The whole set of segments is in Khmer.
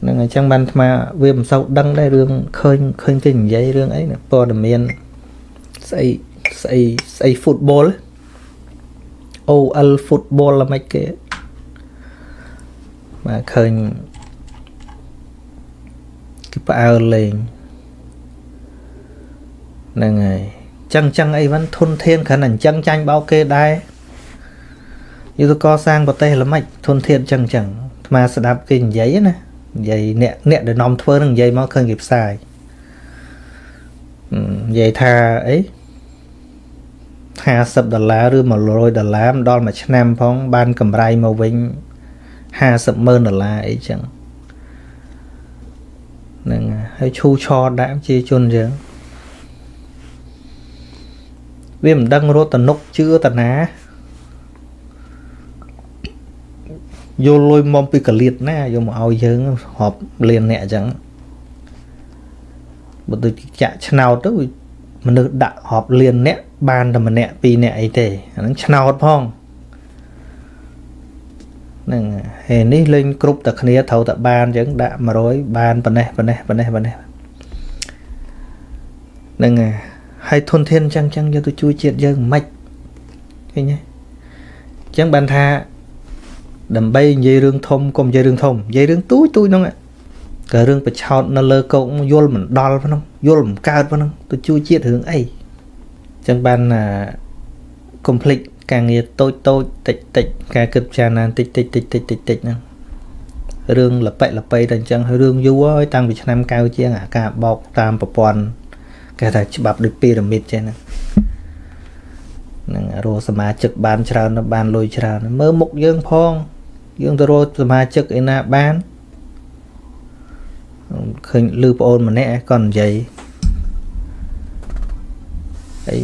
ហ្នឹងអញ្ចឹងបានអាត្មាវាមិនសូវដឹងដែររឿងឃើញឃើញគេនិយាយរឿងអីណាព័ត៌មានស្អីស្អីស្អី football OL football ល្មិចគេបាទឃើញគេផ្អើលលេងហ្នឹងហើយចឹងចឹងអីវិញធនធានគ្រាន់តែអញ្ចឹងចាញ់បោកគេដែរយុទ្ធកសាងប្រទេសល្មិចធនធានចឹងចឹងអាត្មាស្ដាប់គេនិយាយណា និយាយអ្នកអ្នកដែលនាំធ្វើនឹងនិយាយមកឃើញគេផ្សាយនិយាយថាអី50ដុល្លារឬ100ដុល្លារដល់មួយឆ្នាំផង បានកម្រៃមកវិញ50ម៉ឺនដុល្លារអីចឹងហ្នឹងហើយឈូឆតដាក់ជាជនយើងវាមិនដឹងរត់តនុកជឿតាណា យកលុយមកពីកលៀតណាយកមកឲ្យយើងរាប់លានអ្នកអញ្ចឹងបើដូចចាក់ឆ្នោតទៅមនុស្សដាក់រាប់លានអ្នកបានតែម្នាក់ពីរនាក់អីទេអាហ្នឹងឆ្នោតផងហ្នឹងហើយនេះលេងគ្រប់តែគ្នាត្រូវតែបានអញ្ចឹងដាក់100បានប៉ុណ្ណេះប៉ុណ្ណេះប៉ុណ្ណេះប៉ុណ្ណេះហ្នឹងហើយធនធានអញ្ចឹងអញ្ចឹងយកទៅជួយជាតិយើងមិនឃើញទេអញ្ចឹងបានថា ដើម្បីនិយាយរឿងធំកុំនិយាយរឿងធំនិយាយរឿងទូចទូចហ្នឹងក៏រឿងប្រឆោតនៅលើកោកយល់មិនដល់ហ្នឹងយល់មិនកើតហ្នឹងទៅជួយជាតិរឿងអីអញ្ចឹងបានអា complete ការងារតូចតូចតិចតិចការគិតពិចារណាតិចតិចតិចតិចតិចតិចហ្នឹងរឿងលប៉ិលប៉ៃតែអញ្ចឹងហើយរឿងយូរហើយតាំងពីឆ្នាំ90ជាងអាការបោកតាមប្រព័ន្ធគេថាច្បាប់ដូចពីរ៉ាមីតចេះហ្នឹងនឹងរកសមាជិកបានច្រើនបានលុយច្រើនមើលមុខយើងផង យើងទៅរកសមាជិកឯណាបានឃើញលឺប្អូនម្នាក់គាត់និយាយអី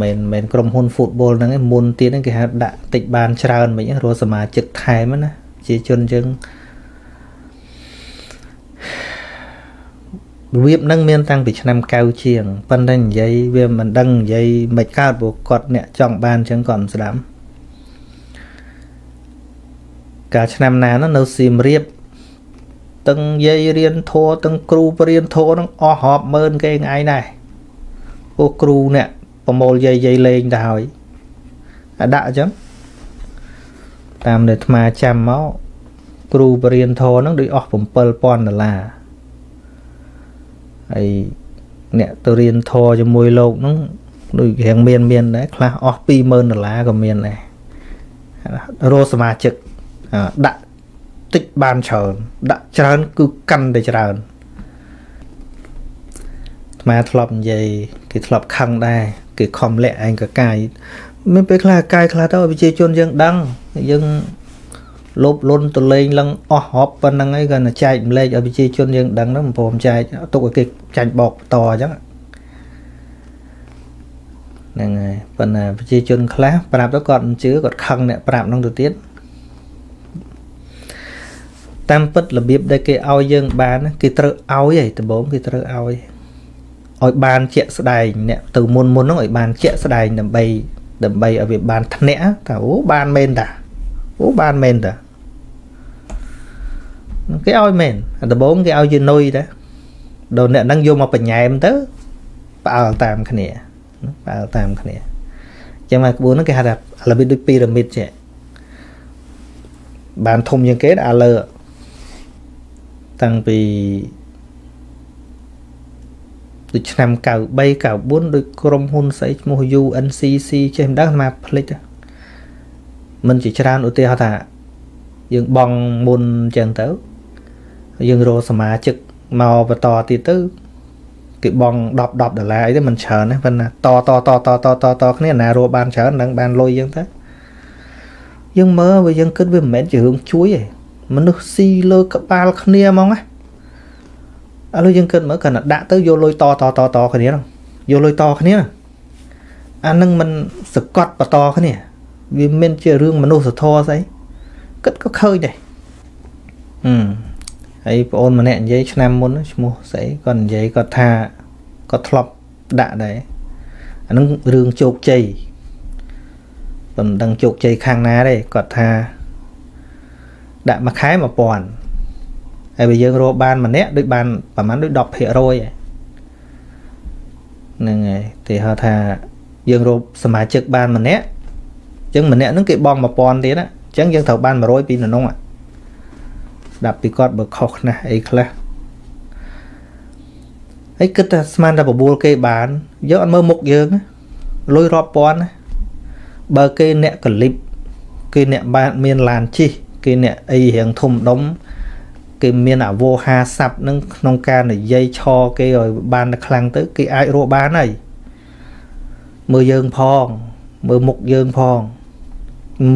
មិនមែនក្រុមហ៊ុន football ហ្នឹងឯងមុនទៀតហ្នឹងគេហៅដាក់តិចបានច្រើនវិញរកសមាជិកថែមណាជាជនយើងរបៀបហ្នឹងមានតាំងពីឆ្នាំ90ជាងប៉ុន្តែនិយាយវាមិនដឹងនិយាយមិនកើតព្រោះគាត់អ្នកចង់បានអញ្ចឹងគាត់មិនស្ដាប់ កាលឆ្នាំណានោះនៅសៀមរាបទាំងយាយរៀនធัวទាំងគ្រូបរៀនធัวនឹងអស់រាប់ម៉ឺនគេឯងដែរពួកគ្រូអ្នកប្រមូលយាយយាយលេងទៅហើយអាដាក់អញ្ចឹងតាមដែលអាត្មាចាំមកគ្រូបរៀនធរនឹងដូចអស់7000ដុល្លារហើយអ្នកទៅរៀនធរជាមួយលោកនឹងដូចរៀងមានមានដែរខ្លះអស់20000ដុល្លារក៏មានដែររោសមាជិក ដាក់តិចបានច្រើនដាក់ច្រើនគឺកាន់តែច្រើនអាត្មាធ្លាប់និយាយគេធ្លាប់ខឹងដែរគេខំលាក់ឯងកកាយមានពេលខ្លះកាយខ្លះទៅប្រជាជនយើងដឹងយើងលោបលុនទៅលេងឡើងអស់ហប់ប៉ុណ្្នឹងអីគាត់ចែកម្លែកឲ្យប្រជាជនយើងដឹងហ្នឹងមិនព្រមចែកទុកឲ្យគេចាញ់បោកបន្តអញ្ចឹងហ្នឹងហើយប៉ុន្តែប្រជាជនខ្លះប្រាប់ទៅគាត់មិនជឿគាត់ខឹងអ្នកប្រាប់ហ្នឹងទៅទៀត តាមពិតរបៀបដែលគេឲ្យយើងបានគេត្រូវឲ្យឯងដំបូងគេត្រូវឲ្យឲ្យបានជាក់ស្ដែងអ្នកទៅមុនមុនហ្នឹងឲ្យបានជាក់ស្ដែងដើម្បីដើម្បីឲ្យវាបានធ្នាក់ថាអូបានមែនតាអូបានមែនតាគេឲ្យមែនដំបូងគេឲ្យជានុយដែរដល់អ្នកហ្នឹងយកមកបញែមទៅផ្អើលតាមគ្នាផ្អើលតាមគ្នាអញ្ចឹងមកក្បួនហ្នឹងគេហៅថារបៀបដូចពីរ៉ាមីតចេះបានធំជាងគេអាលើ តាំងពីដូចឆ្នាំ93 94ដូចក្រុមហ៊ុនស្អីឈ្មោះ UNCC ចេះមិនដឹងអាផ្លិចមិនជាច្រើនឧទាហរណ៍ថាយើងបងមុនអញ្ចឹងទៅយើងរកសមាជិកមកបន្តទៀតទៅគេបង10 10ដុល្លារអីទៅមិនច្រើនទេប៉ុន្តែតតតតតតតគ្នាណារកបានច្រើននឹងបានលុយយើងទៅយើងមើលវាយើងគិតវាមិនមែនជារឿងជួយទេ មនុស្សស៊ីលើក្បាលគ្នាហ្មងណាឥឡូវយើងគិតមើលគាត់ដាក់ទៅយកលុយតតតតគ្នាហ្នឹងយកលុយតគ្នាអានឹងមិនសកត់បន្តគ្នាវាមិនជារឿងមនុស្សធម៌ស្អីគិតក៏ឃើញដែរហឹមហើយប្អូនម្នាក់និយាយឆ្នាំមុនឈ្មោះស្អីគាត់និយាយគាត់ថាគាត់ធ្លាប់ដាក់ដែរអានឹងរឿងជោគជ័យមិនដឹងជោគជ័យខាងណាទេគាត់ថា ដាក់មួយខែ1000ហើយបើយើងរកបានម្នាក់ដូចបានប្រហែលដូច10%ហ្នឹងហើយគេហៅថាយើងរកសមាជិកបានម្នាក់អញ្ចឹងម្នាក់ហ្នឹងគេបង់1000ទៀតណាអញ្ចឹងយើងត្រូវបាន100ពីនៅនោះស្ដាប់ពីគាត់បើខុសណាស់អីខ្លះហើយគិតថាស្មានតែបបួលគេបានយកអត់មើលមុខយើងលុយរាប់ពាន់ណាបើគេអ្នកកលិបគេអ្នកបានមានឡានជិះ គេអ្នកអីរៀងធំដុំគេមានអវោហាស័ព្ទនឹងក្នុងការនិយាយឆគេឲ្យបានតែខ្លាំងទៅ គេអាចរកបានហើយមើលយើងផង មើលមុខយើងផង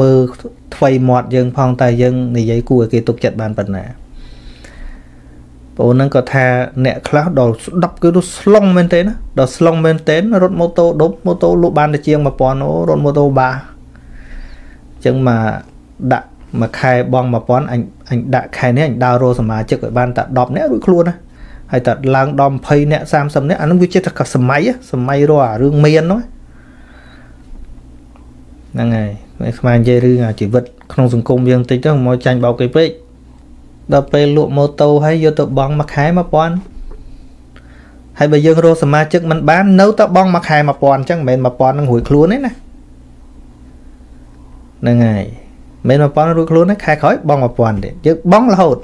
មើលថ្វីមាត់យើងផងតែយើងនិយាយគួរឲ្យគេទុកចិត្តបានប៉ុណ្ណាបងហ្នឹងក៏ថាអ្នកខ្លះដល់ស្ដាប់គឺទៅស្លងមែនទេណាដល់ស្លងមែនទេរត់ម៉ូតូដប់ម៉ូតូលក់បានតែជាង1000អូរត់ម៉ូតូបាអញ្ចឹងមកដាក់ មួយខែបង1000អញអញដាក់ខែនេះអញដើររកសមាជិកឲ្យបានតែ10នាក់រួចខ្លួនណាហើយតែឡើងដល់20នាក់30នាក់អានឹងវាជាតែសម័យសម័យរកអារឿងមានហ្នឹងហ្នឹងហើយខ្មែរនិយាយរឿងអាជីវិតក្នុងសង្គមយើងតិចទៅមកចាញ់បោកគេពេកដល់ពេលលក់ម៉ូតូហើយយកទៅបង់មួយខែ1000ហើយបើយើងរកសមាជិកមិនបាននៅតែបង់មួយខែ1000អញ្ចឹងមិនមែន1000នឹងរួចខ្លួនទេណាហ្នឹងហើយ មិន1000រួចខ្លួនទេខែក្រោយបង់1000ទៀតយើងបង់រហូត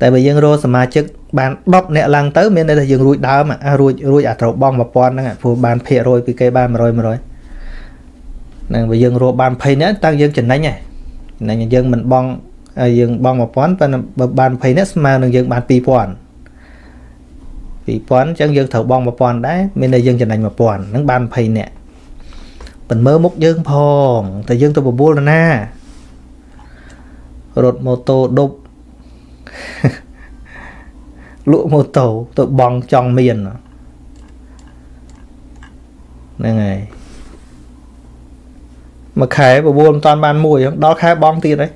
តែបើយើងរកសមាជិកបាន10អ្នកឡើងទៅមានន័យថាយើងរួចដើមអារួចរួចអាត្រូវបង់1000ហ្នឹងព្រោះបានភាគរយពីគេបាន100 100ហ្នឹងបើយើងរកបាន20អ្នកតាំងយើងចំណេញហ៎ចំណេញយើងមិនបង់យើងបង់1000ប៉ុន្តែបើបាន20អ្នកស្មើនឹងយើងបាន2000 2000អញ្ចឹងយើងត្រូវបង់1000ដែរមានតែយើងចំណេញ1000ហ្នឹងបាន20អ្នក ប៉ុន្មើមុខយើងផងតែយើងទៅបបួលទៅណារត់ម៉ូតូដប់លក់ម៉ូតូទៅបង់ចង់មានហ្នឹងហើយមួយខែបបួលមិនតាន់បានមួយដល់ខែបងទៀតហើយ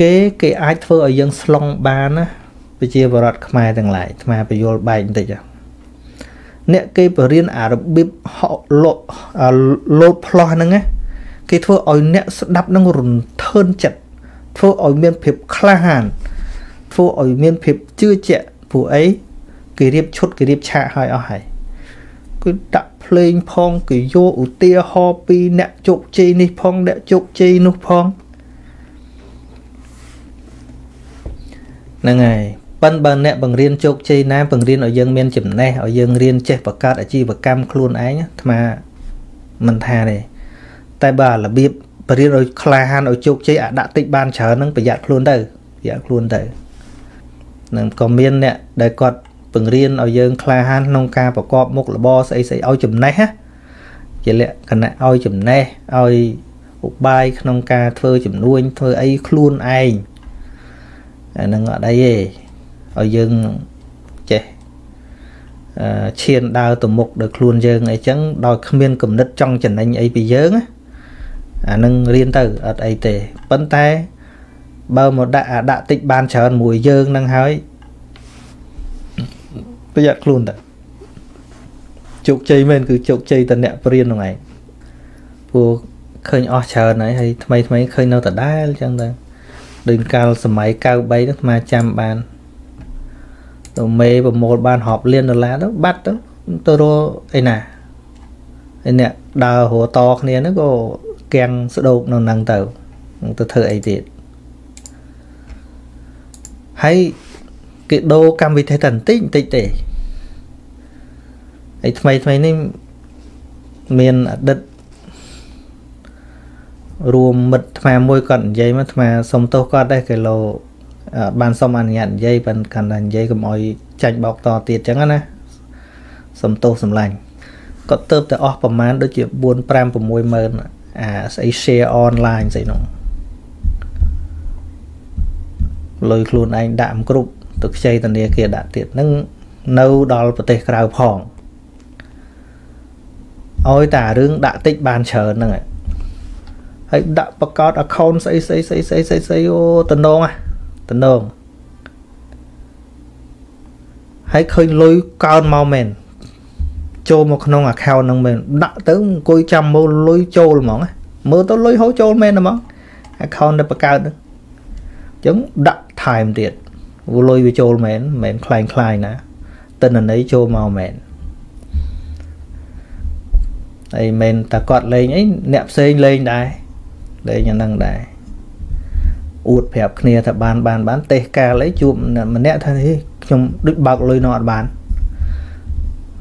គេគេអាចធ្វើឲ្យយើងស្លុងបានណាប្រជាបរតខ្មែរទាំងឡាយអាត្មាបញ្យល់បែកបន្តិច អ្នកគេបរៀនអារបៀបហកលោលោតផ្លោះហ្នឹងណាគេធ្វើឲ្យអ្នកស្ដាប់នឹងរន្ធើនចិត្តធ្វើឲ្យមានភាពក្លាហានធ្វើឲ្យមានភាពជឿជាក់ព្រោះអីគេរៀបឈុតគេរៀបឆាកឲ្យអស់ហើយគឺដាក់ភ្លេងផងគេយកឧទាហរណ៍ពីអ្នកជោគជ័យនេះផងអ្នកជោគជ័យនោះផងហ្នឹងហើយ ប៉ិនបើអ្នកបង្រៀនជោគជ័យណាបង្រៀនឲ្យយើងមានចំណេះឲ្យយើងរៀនចេះបង្កើតអាជីវកម្មខ្លួនឯងអាត្មាមិនថាទេតែបើរបៀបបរៀនឲ្យក្លាហានឲ្យជោគជ័យអាដាក់តិចបានច្រើនហ្នឹងប្រយ័ត្នខ្លួនទៅប្រយ័ត្នខ្លួនទៅនឹងក៏មានអ្នកដែលគាត់បង្រៀនឲ្យយើងក្លាហានក្នុងការប្រកបមុខរបរស្អីស្អីឲ្យចំណេះណាជាលក្ខណៈឲ្យចំណេះឲ្យឧបាយក្នុងការធ្វើចំនួនធ្វើអីខ្លួនឯងអានឹងអត់អីទេ ឲ្យយើងចេះអឺឈានដើរទៅមុខដោយខ្លួនយើងអីចឹងដោយគ្មានគំនិតចង់ចំណេញអីពីយើងអានឹងរៀនទៅអត់អីទេប៉ុន្តែបើមកដាក់អាដាក់តិចបានច្រើនមួយយើងនឹងហើយប្រយ័ត្នខ្លួនទៅជោគជ័យមែនគឺជោគជ័យតអ្នកព្រៀនហ្នឹងឯងព្រោះឃើញអស់ច្រើនហើយហើយថ្មីថ្មីឃើញនៅដដែលអញ្ចឹងទៅដូចកាលសម័យ93ហ្នឹងអាចាំបាន ទៅមេប្រមូលបានរាប់លានដុល្លារទៅបាត់ទៅទៅរកអីណាឯអ្នកដើររតគ្នាហ្នឹងក៏គាំងស្ដោកនៅហ្នឹងទៅទៅធ្វើអីទៀតហើយគេដូរកម្មវិធីតែបន្តិចបន្តិចទេហើយថ្មីថ្មីនេះមានអតីតរួមមិត្តថ្មមួយគាត់និយាយមកថ្មសុំទោសគាត់ដែរគេលោ បានសុំអនុញ្ញាតនិយាយប៉ុន្តែកាន់តែនិយាយកុំអោយចាញ់បោកតទៀតចឹងណាសុំទោសសម្លាញ់គាត់ទៅតែអស់ប្រមាណដូចជា4 5 6ម៉ឺនអាស្អី share online ស្អីនោះលុយខ្លួនឯងដាក់មិនគ្រប់ទៅខ្ចីធនាគារដាក់ទៀតនឹងនៅដល់ប្រទេសក្រៅផងឲ្យតែរឿងដាក់តិចបានច្រើនហ្នឹងហើយដាក់បកោត account ស្អីស្អីស្អីស្អីស្អីស្អីអូតំណង តំណងហើយឃើញលុយកើនមកមែនចូលមកក្នុង account ហ្នឹងមែនដាក់ទៅអង្គុយចាំមើលលុយចូលហ្មងមើលទៅលុយហូរចូលមែនហ្មង account ដែលបង្កើតហ្នឹងអញ្ចឹងដាក់ថែមទៀតលុយវាចូលមែនមិនមែនคล้ายคล้ายណាតិន្នន័យចូលមកមែនហើយមិនតែគាត់លេងអីអ្នកផ្សេងលេងដែរលេងយ៉ាងហ្នឹងដែរ អួតប្រាប់គ្នាថាបានបានបានទេសកាលអីជួបម្នាក់ថាខ្ញុំដូចបើកលុយនៅអត់បាន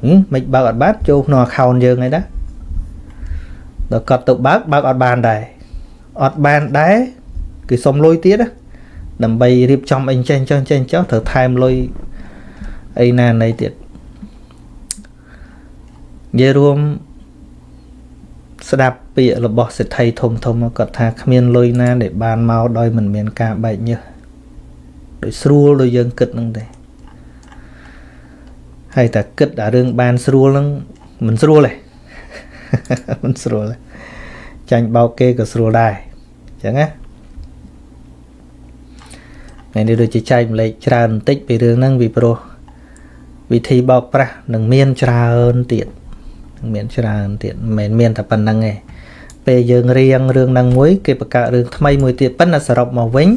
ហឹមមិនបើកអត់បានចូលក្នុង account យើងឯណាដល់គាត់ទៅបើកបើកអត់បានដែរអត់បានដែរគេសុំលុយទៀតណាដើម្បីរៀបចំអីចេះចេះចេះចុះត្រូវថែមលុយអីណាណីទៀតនិយាយរួម ស្ដាប់ពាក្យរបស់សិទ្ធិធំធំគាត់ថាគ្មានលុយណាដែលបានមកដោយមិនមានការបែកញើសដោយស្រួលដោយយើងគិតនឹងទេហើយតែគិតតែរឿងបានស្រួលនឹងមិនស្រួលទេមិនស្រួលទេចាញ់បោកគេក៏ស្រួលដែរអញ្ចឹងណាថ្ងៃនេះដូចជាចែកម្លែកច្រើនបន្តិចពីរឿងហ្នឹងពីព្រោះវិធីបោកប្រាស់នឹងមានច្រើនទៀត មានច្រើនទៀតមិនមែនមានតែប៉ុណ្្នឹងទេពេលយើងរៀងរឿងហ្នឹងមួយគេបង្កើតរឿងថ្មីមួយទៀតប៉ុន្តែសរុបមកវិញ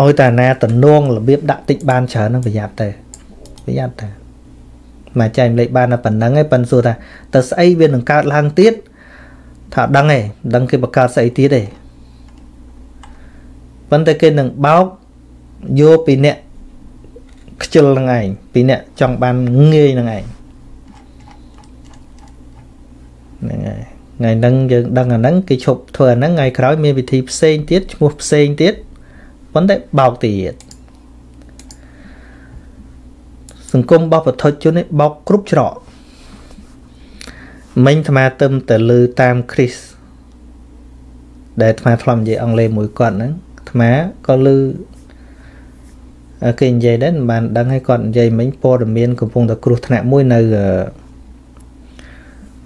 ឲ្យតែណាតំណងរបៀបដាក់តិចបានច្រើនហ្នឹងប្រយ័ត្នទៅប្រយ័ត្នទៅមកចែកម្លេចបានតែប៉ុណ្្នឹងឯងប៉ុន្តែសួរថាទៅស្អីវានឹងកើតឡើងទៀតថាដឹងឯងដឹងគេបង្កើតស្អីទៀតឯងប៉ុន្តែគេនឹងបោកយកពីអ្នកខ្ជិលនឹងឯងពីអ្នកចង់បានងាយនឹងឯង ហ្នឹងហើយថ្ងៃហ្នឹងយើងដឹងអាហ្នឹងគេឈប់ធ្វើអាហ្នឹងថ្ងៃក្រោយមានវិធីផ្សេងទៀតឈ្មោះផ្សេងទៀតប៉ុន្តែបោកទៀតសង្គមរបស់ពធជននេះបោកគ្រប់ច្រកមិញអាត្មាទឹមទៅលើតាមគ្រីស្ទដែលអាត្មាធ្លាប់និយាយអង់គ្លេសមួយគាត់ហ្នឹងអាត្មាក៏លើគេនិយាយដែរមិនបានដឹងឲ្យគាត់និយាយមិញព័ត៌មានកំពុងតែគ្រោះថ្នាក់មួយនៅ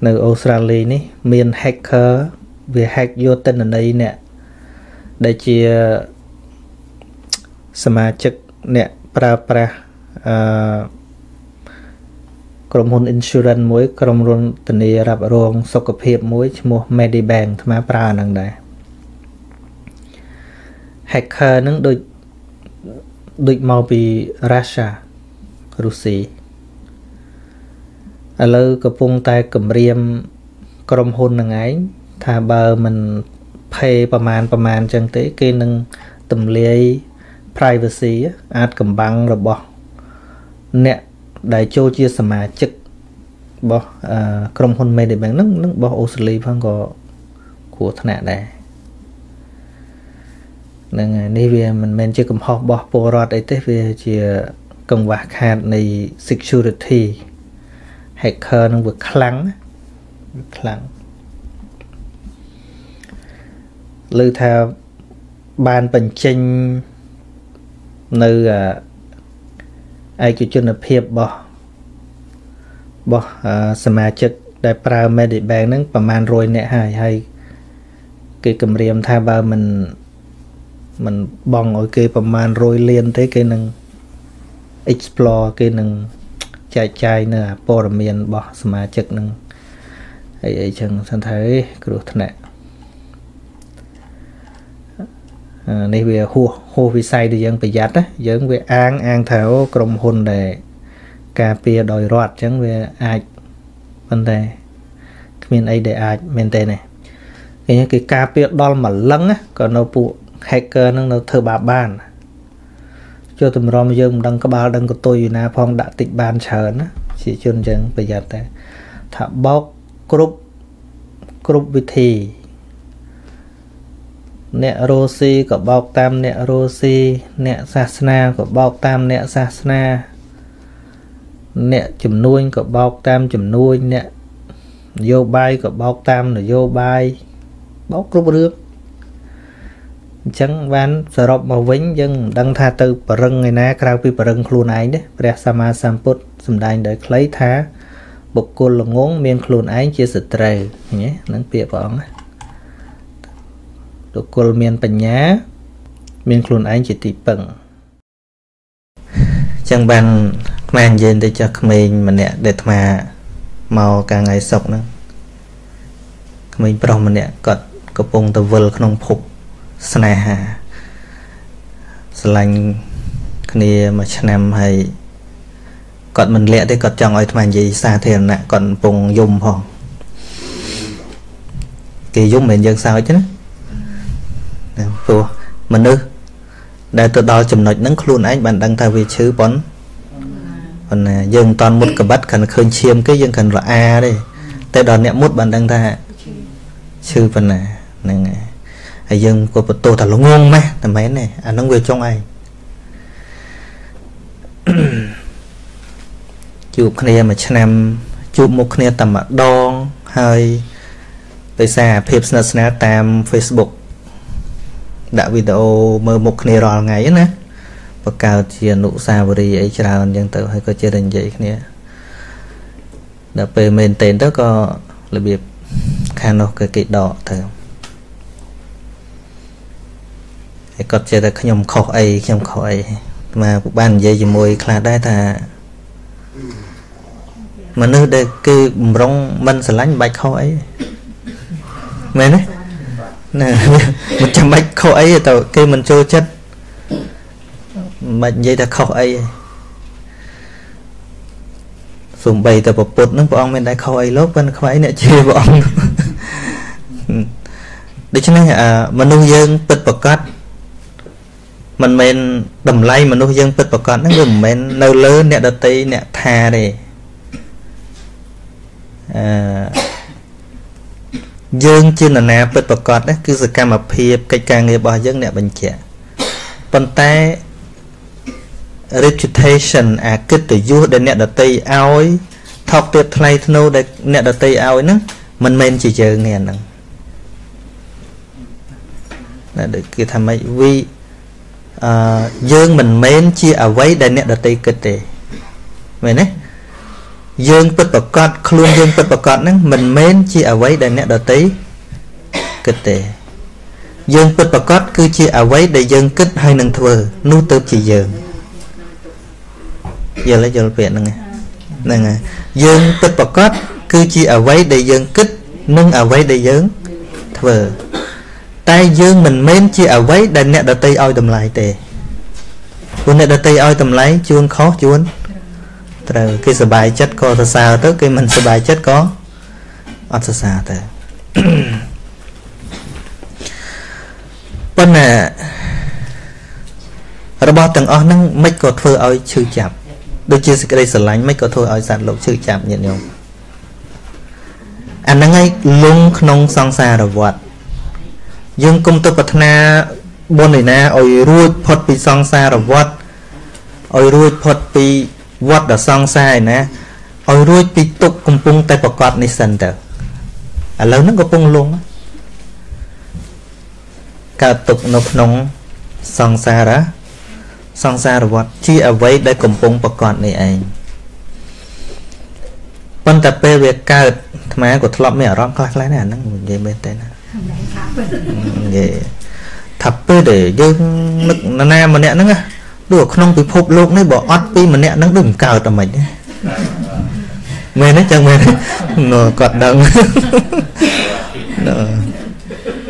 នៅអូស្ត្រាលីនេះមាន hacker វា hack យកទិន្នន័យអ្នកដែលជាសមាជិកអ្នកប្រើប្រាស់អឺក្រុមហ៊ុន insurance មួយ ក្រុមហ៊ុនធានារ៉ាប់រង សុខភាពមួយឈ្មោះ Medibank អាត្មាប្រើហ្នឹងដែរ hacker ហ្នឹងដូចដូចមកពី Russia រុស្ស៊ី ឥឡូវកំពុងតែគម្រាមក្រុមហ៊ុននឹងឯងថាបើមិនផេប្រមាណប្រមាណអញ្ចឹងទេគេនឹងទម្លាយ privacy អាចកំបាំងរបស់អ្នកដែលចូលជាសមាជិករបស់ក្រុមហ៊ុន Medibank ហ្នឹងនឹងរបស់អូស្ត្រាលីផងក៏គ្រោះថ្នាក់ដែរហ្នឹងហើយនេះវាមិនមែនជាកំហុសរបស់ពលរដ្ឋអីទេវាជាកង្វះខាតនៃ security hacker នឹងវាខ្លាំងវាខ្លាំងលើថាបានបញ្ចេញនៅឯកជនភាពរបស់របស់សមាជិកដែលប្រើ Medibank ហ្នឹងប្រហែល100នាក់ហើយហើយគេគម្រាមថាបើមិនមិនបងឲ្យគេប្រមាណ100លានទេគេនឹង explore គេនឹង ចែកចាយនៅព័ត៌មានរបស់សមាជិកនឹងអីអីចឹងសិនថាគ្រោះថ្នាក់នេះវាហួសហួសវិស័យដែលយើងប្រយ័ត្នណាយើងវាអាងអាងថាអូក្រុមហ៊ុនដែលការពារដោយរដ្ឋអញ្ចឹងវាអាចប៉ុន្តែគ្មានអីដែលអាចមែនទេណាគេគេការពារដល់ម្លឹងក៏នៅពួក hacker ហ្នឹងនៅធ្វើបាបបាន ចូលតម្រាំយើងមិនដឹងក្បាលដឹងកតុយណាផងដាក់តិចបានច្រើនណាជាជនអញ្ចឹងប្រយ័ត្នតែថាបោកគ្រប់គ្រប់វិធីអ្នករស់ស៊ីក៏បោកតាមអ្នករស់ស៊ីអ្នកសាសនាក៏បោកតាមអ្នកសាសនា អ្នកជំនួញក៏បោកតាមជំនួញអ្នកនយោបាយក៏បោកតាមនយោបាយបោកគ្រប់រឿង អញ្ចឹងបានសរុបមកវិញយើងមិនដឹងថាទៅបរឹងឯណាក្រៅពីបរឹងខ្លួនឯងទេព្រះសម្មាសម្ពុទ្ធសម្ដែងដោយខ្លីថាបុគ្គលល្ងងមានខ្លួនឯងជាសត្រូវឃើញទេនឹងពាក្យព្រះអង្គណាបុគ្គលមានបញ្ញា មានខ្លួនឯងជាទីពឹងអញ្ចឹងបានថ្មនិយាយទៅចាស់ក្មេងម្នាក់ដែលថ្មមកកាលថ្ងៃសុកហ្នឹងក្មេងប្រុសម្នាក់គាត់កំពុងទៅវិលក្នុងភព ស្នេហាស្រឡាញ់គ្នាមួយឆ្នាំហើយគាត់មិនលាក់ទេគាត់ចង់ឲ្យថ្មនិយាយសាធារណៈគាត់កំពុងយំផងគេយំមិនយើងសើចទេណាព្រោះមនុស្សដែលទៅដល់ចំណុចហ្នឹងខ្លួនឯងបានដឹងថាវាឈឺប៉ុនប៉ុន្តែយើងមិនតន់មុតកបិតគ្រាន់ឃើញឈាមគេយើងគ្រាន់រអាទេតែដល់អ្នកមុតបានដឹងថាឈឺប៉ុណ្ណាហ្នឹងហើយ យើងក៏បន្ទោសថាល្ងងម៉េះតែមែនទេអាហ្នឹងវាចុងឯងជួបគ្នាមួយឆ្នាំជួបមុខគ្នាតែម្ដងហើយដោយសារភាពស្និទ្ធស្នាលតាម Facebook ដាក់វីដេអូមើលមុខគ្នារាល់ថ្ងៃណាបង្កើតជាអនុស្សាវរីយ៍អីច្រើនអញ្ចឹងទៅហើយក៏ជាតែនិយាយគ្នាដល់ពេលមែនតេនទៅក៏របៀបខាងនោះក៏គេដកទៅ ហើយគាត់ចេះតែខ្ញុំខុសអីខ្ញុំខុសអីមកបាននិយាយជាមួយខ្លះដែរថាមនុស្សដែលគេបំរុងមិនស្រឡាញ់បាច់ខុសអីមែនទេណាមិនចាំបាច់ខុសអីទៅគេមិនចូលចិត្តមិននិយាយថាខុសអីសំបីតែប្រពុតនឹងព្រះអង្គមានតែខុសអីលោកប៉ុន្តែខ្វាយអ្នកជឿព្រះអង្គដូច្នេះមនុស្សយើងពិតប្រកប មិនមែនតម្លៃមនុស្សយើងពិតប្រកបហ្នឹងវាមិនមែននៅលើអ្នកដតីអ្នកថាទេអឺយើងជានរណាពិតប្រកបណាគឺសកម្មភាពកិច្ចការងាររបស់យើងអ្នកបញ្ជាក់ប៉ុន្តែ reputation អាកិត្តិយសដែលអ្នកដតីឲ្យថោកទាបថ្លៃធ្នូដែលអ្នកដតីឲ្យហ្នឹងមិនមែនជាយើងទេអាហ្នឹងណាដូចគេថាម៉េចវី អឺយើងមិនមែនជាអ្វីដែលអ្នកដតីគិតទេមែនទេយើងពិតប្រកបខ្លួនយើងពិតប្រកបហ្នឹងមិនមែនជាអ្វីដែលអ្នកដតីគិតទេយើងពិតប្រកបគឺជាអ្វីដែលយើងគិតហើយនឹងធ្វើនោះទៅជាយើងយល់យល់ពាក្យហ្នឹងហ្នឹងហើយយើងពិតប្រកបគឺជាអ្វីដែលយើងគិតនិងអ្វីដែលយើងធ្វើ តែយើងមិនមែនជាអ្វីដែលអ្នកដតីឲ្យតម្លៃទេព្រោះអ្នកដតីឲ្យតម្លៃជួនខុសជួនត្រូវគេសบายចិត្តក៏សរសើរទៅគេមិនសบายចិត្តក៏អត់សរសើរទៅប៉ុន្តែរបស់ទាំងអស់ហ្នឹងមិនក៏ធ្វើឲ្យឈឺចាប់ដូចជាសេចក្តីស្រឡាញ់មិនក៏ធ្វើឲ្យសត្វលោកឈឺចាប់ញាតិញោមអាហ្នឹងឯងលងក្នុងសង្សារវដ្ត យើងគុំទៅប្រាថ្នាបុណ្យឯណាឲ្យរួចផុតពីសង្សារវដ្តឲ្យរួចផុតពីវត្តដ៏សង្សារឯណាឲ្យរួចពីទុកកំពុងតែប្រកបនេះសិនទៅឥឡូវហ្នឹងកំពុងលងកើតទុកនៅក្នុងសង្សារៈសង្សារវត្តជាអ្វីដែលកំពុងប្រកបនេះឯងប៉ុន្តែពេលវាកើតអាត្មាក៏ធ្លាប់មានអារម្មណ៍ខ្លះខ្លះដែរអាហ្នឹងនិយាយមែនទេណានិ យាយថាពេលដែលយើងនឹកណាម្នាក់ហ្នឹងណាដូចក្នុងពិភពលោកនេះបើអត់ពីម្នាក់ហ្នឹងដូចមិនកើតតែមិនមែនទេចឹងមែនទេគាត់ដឹង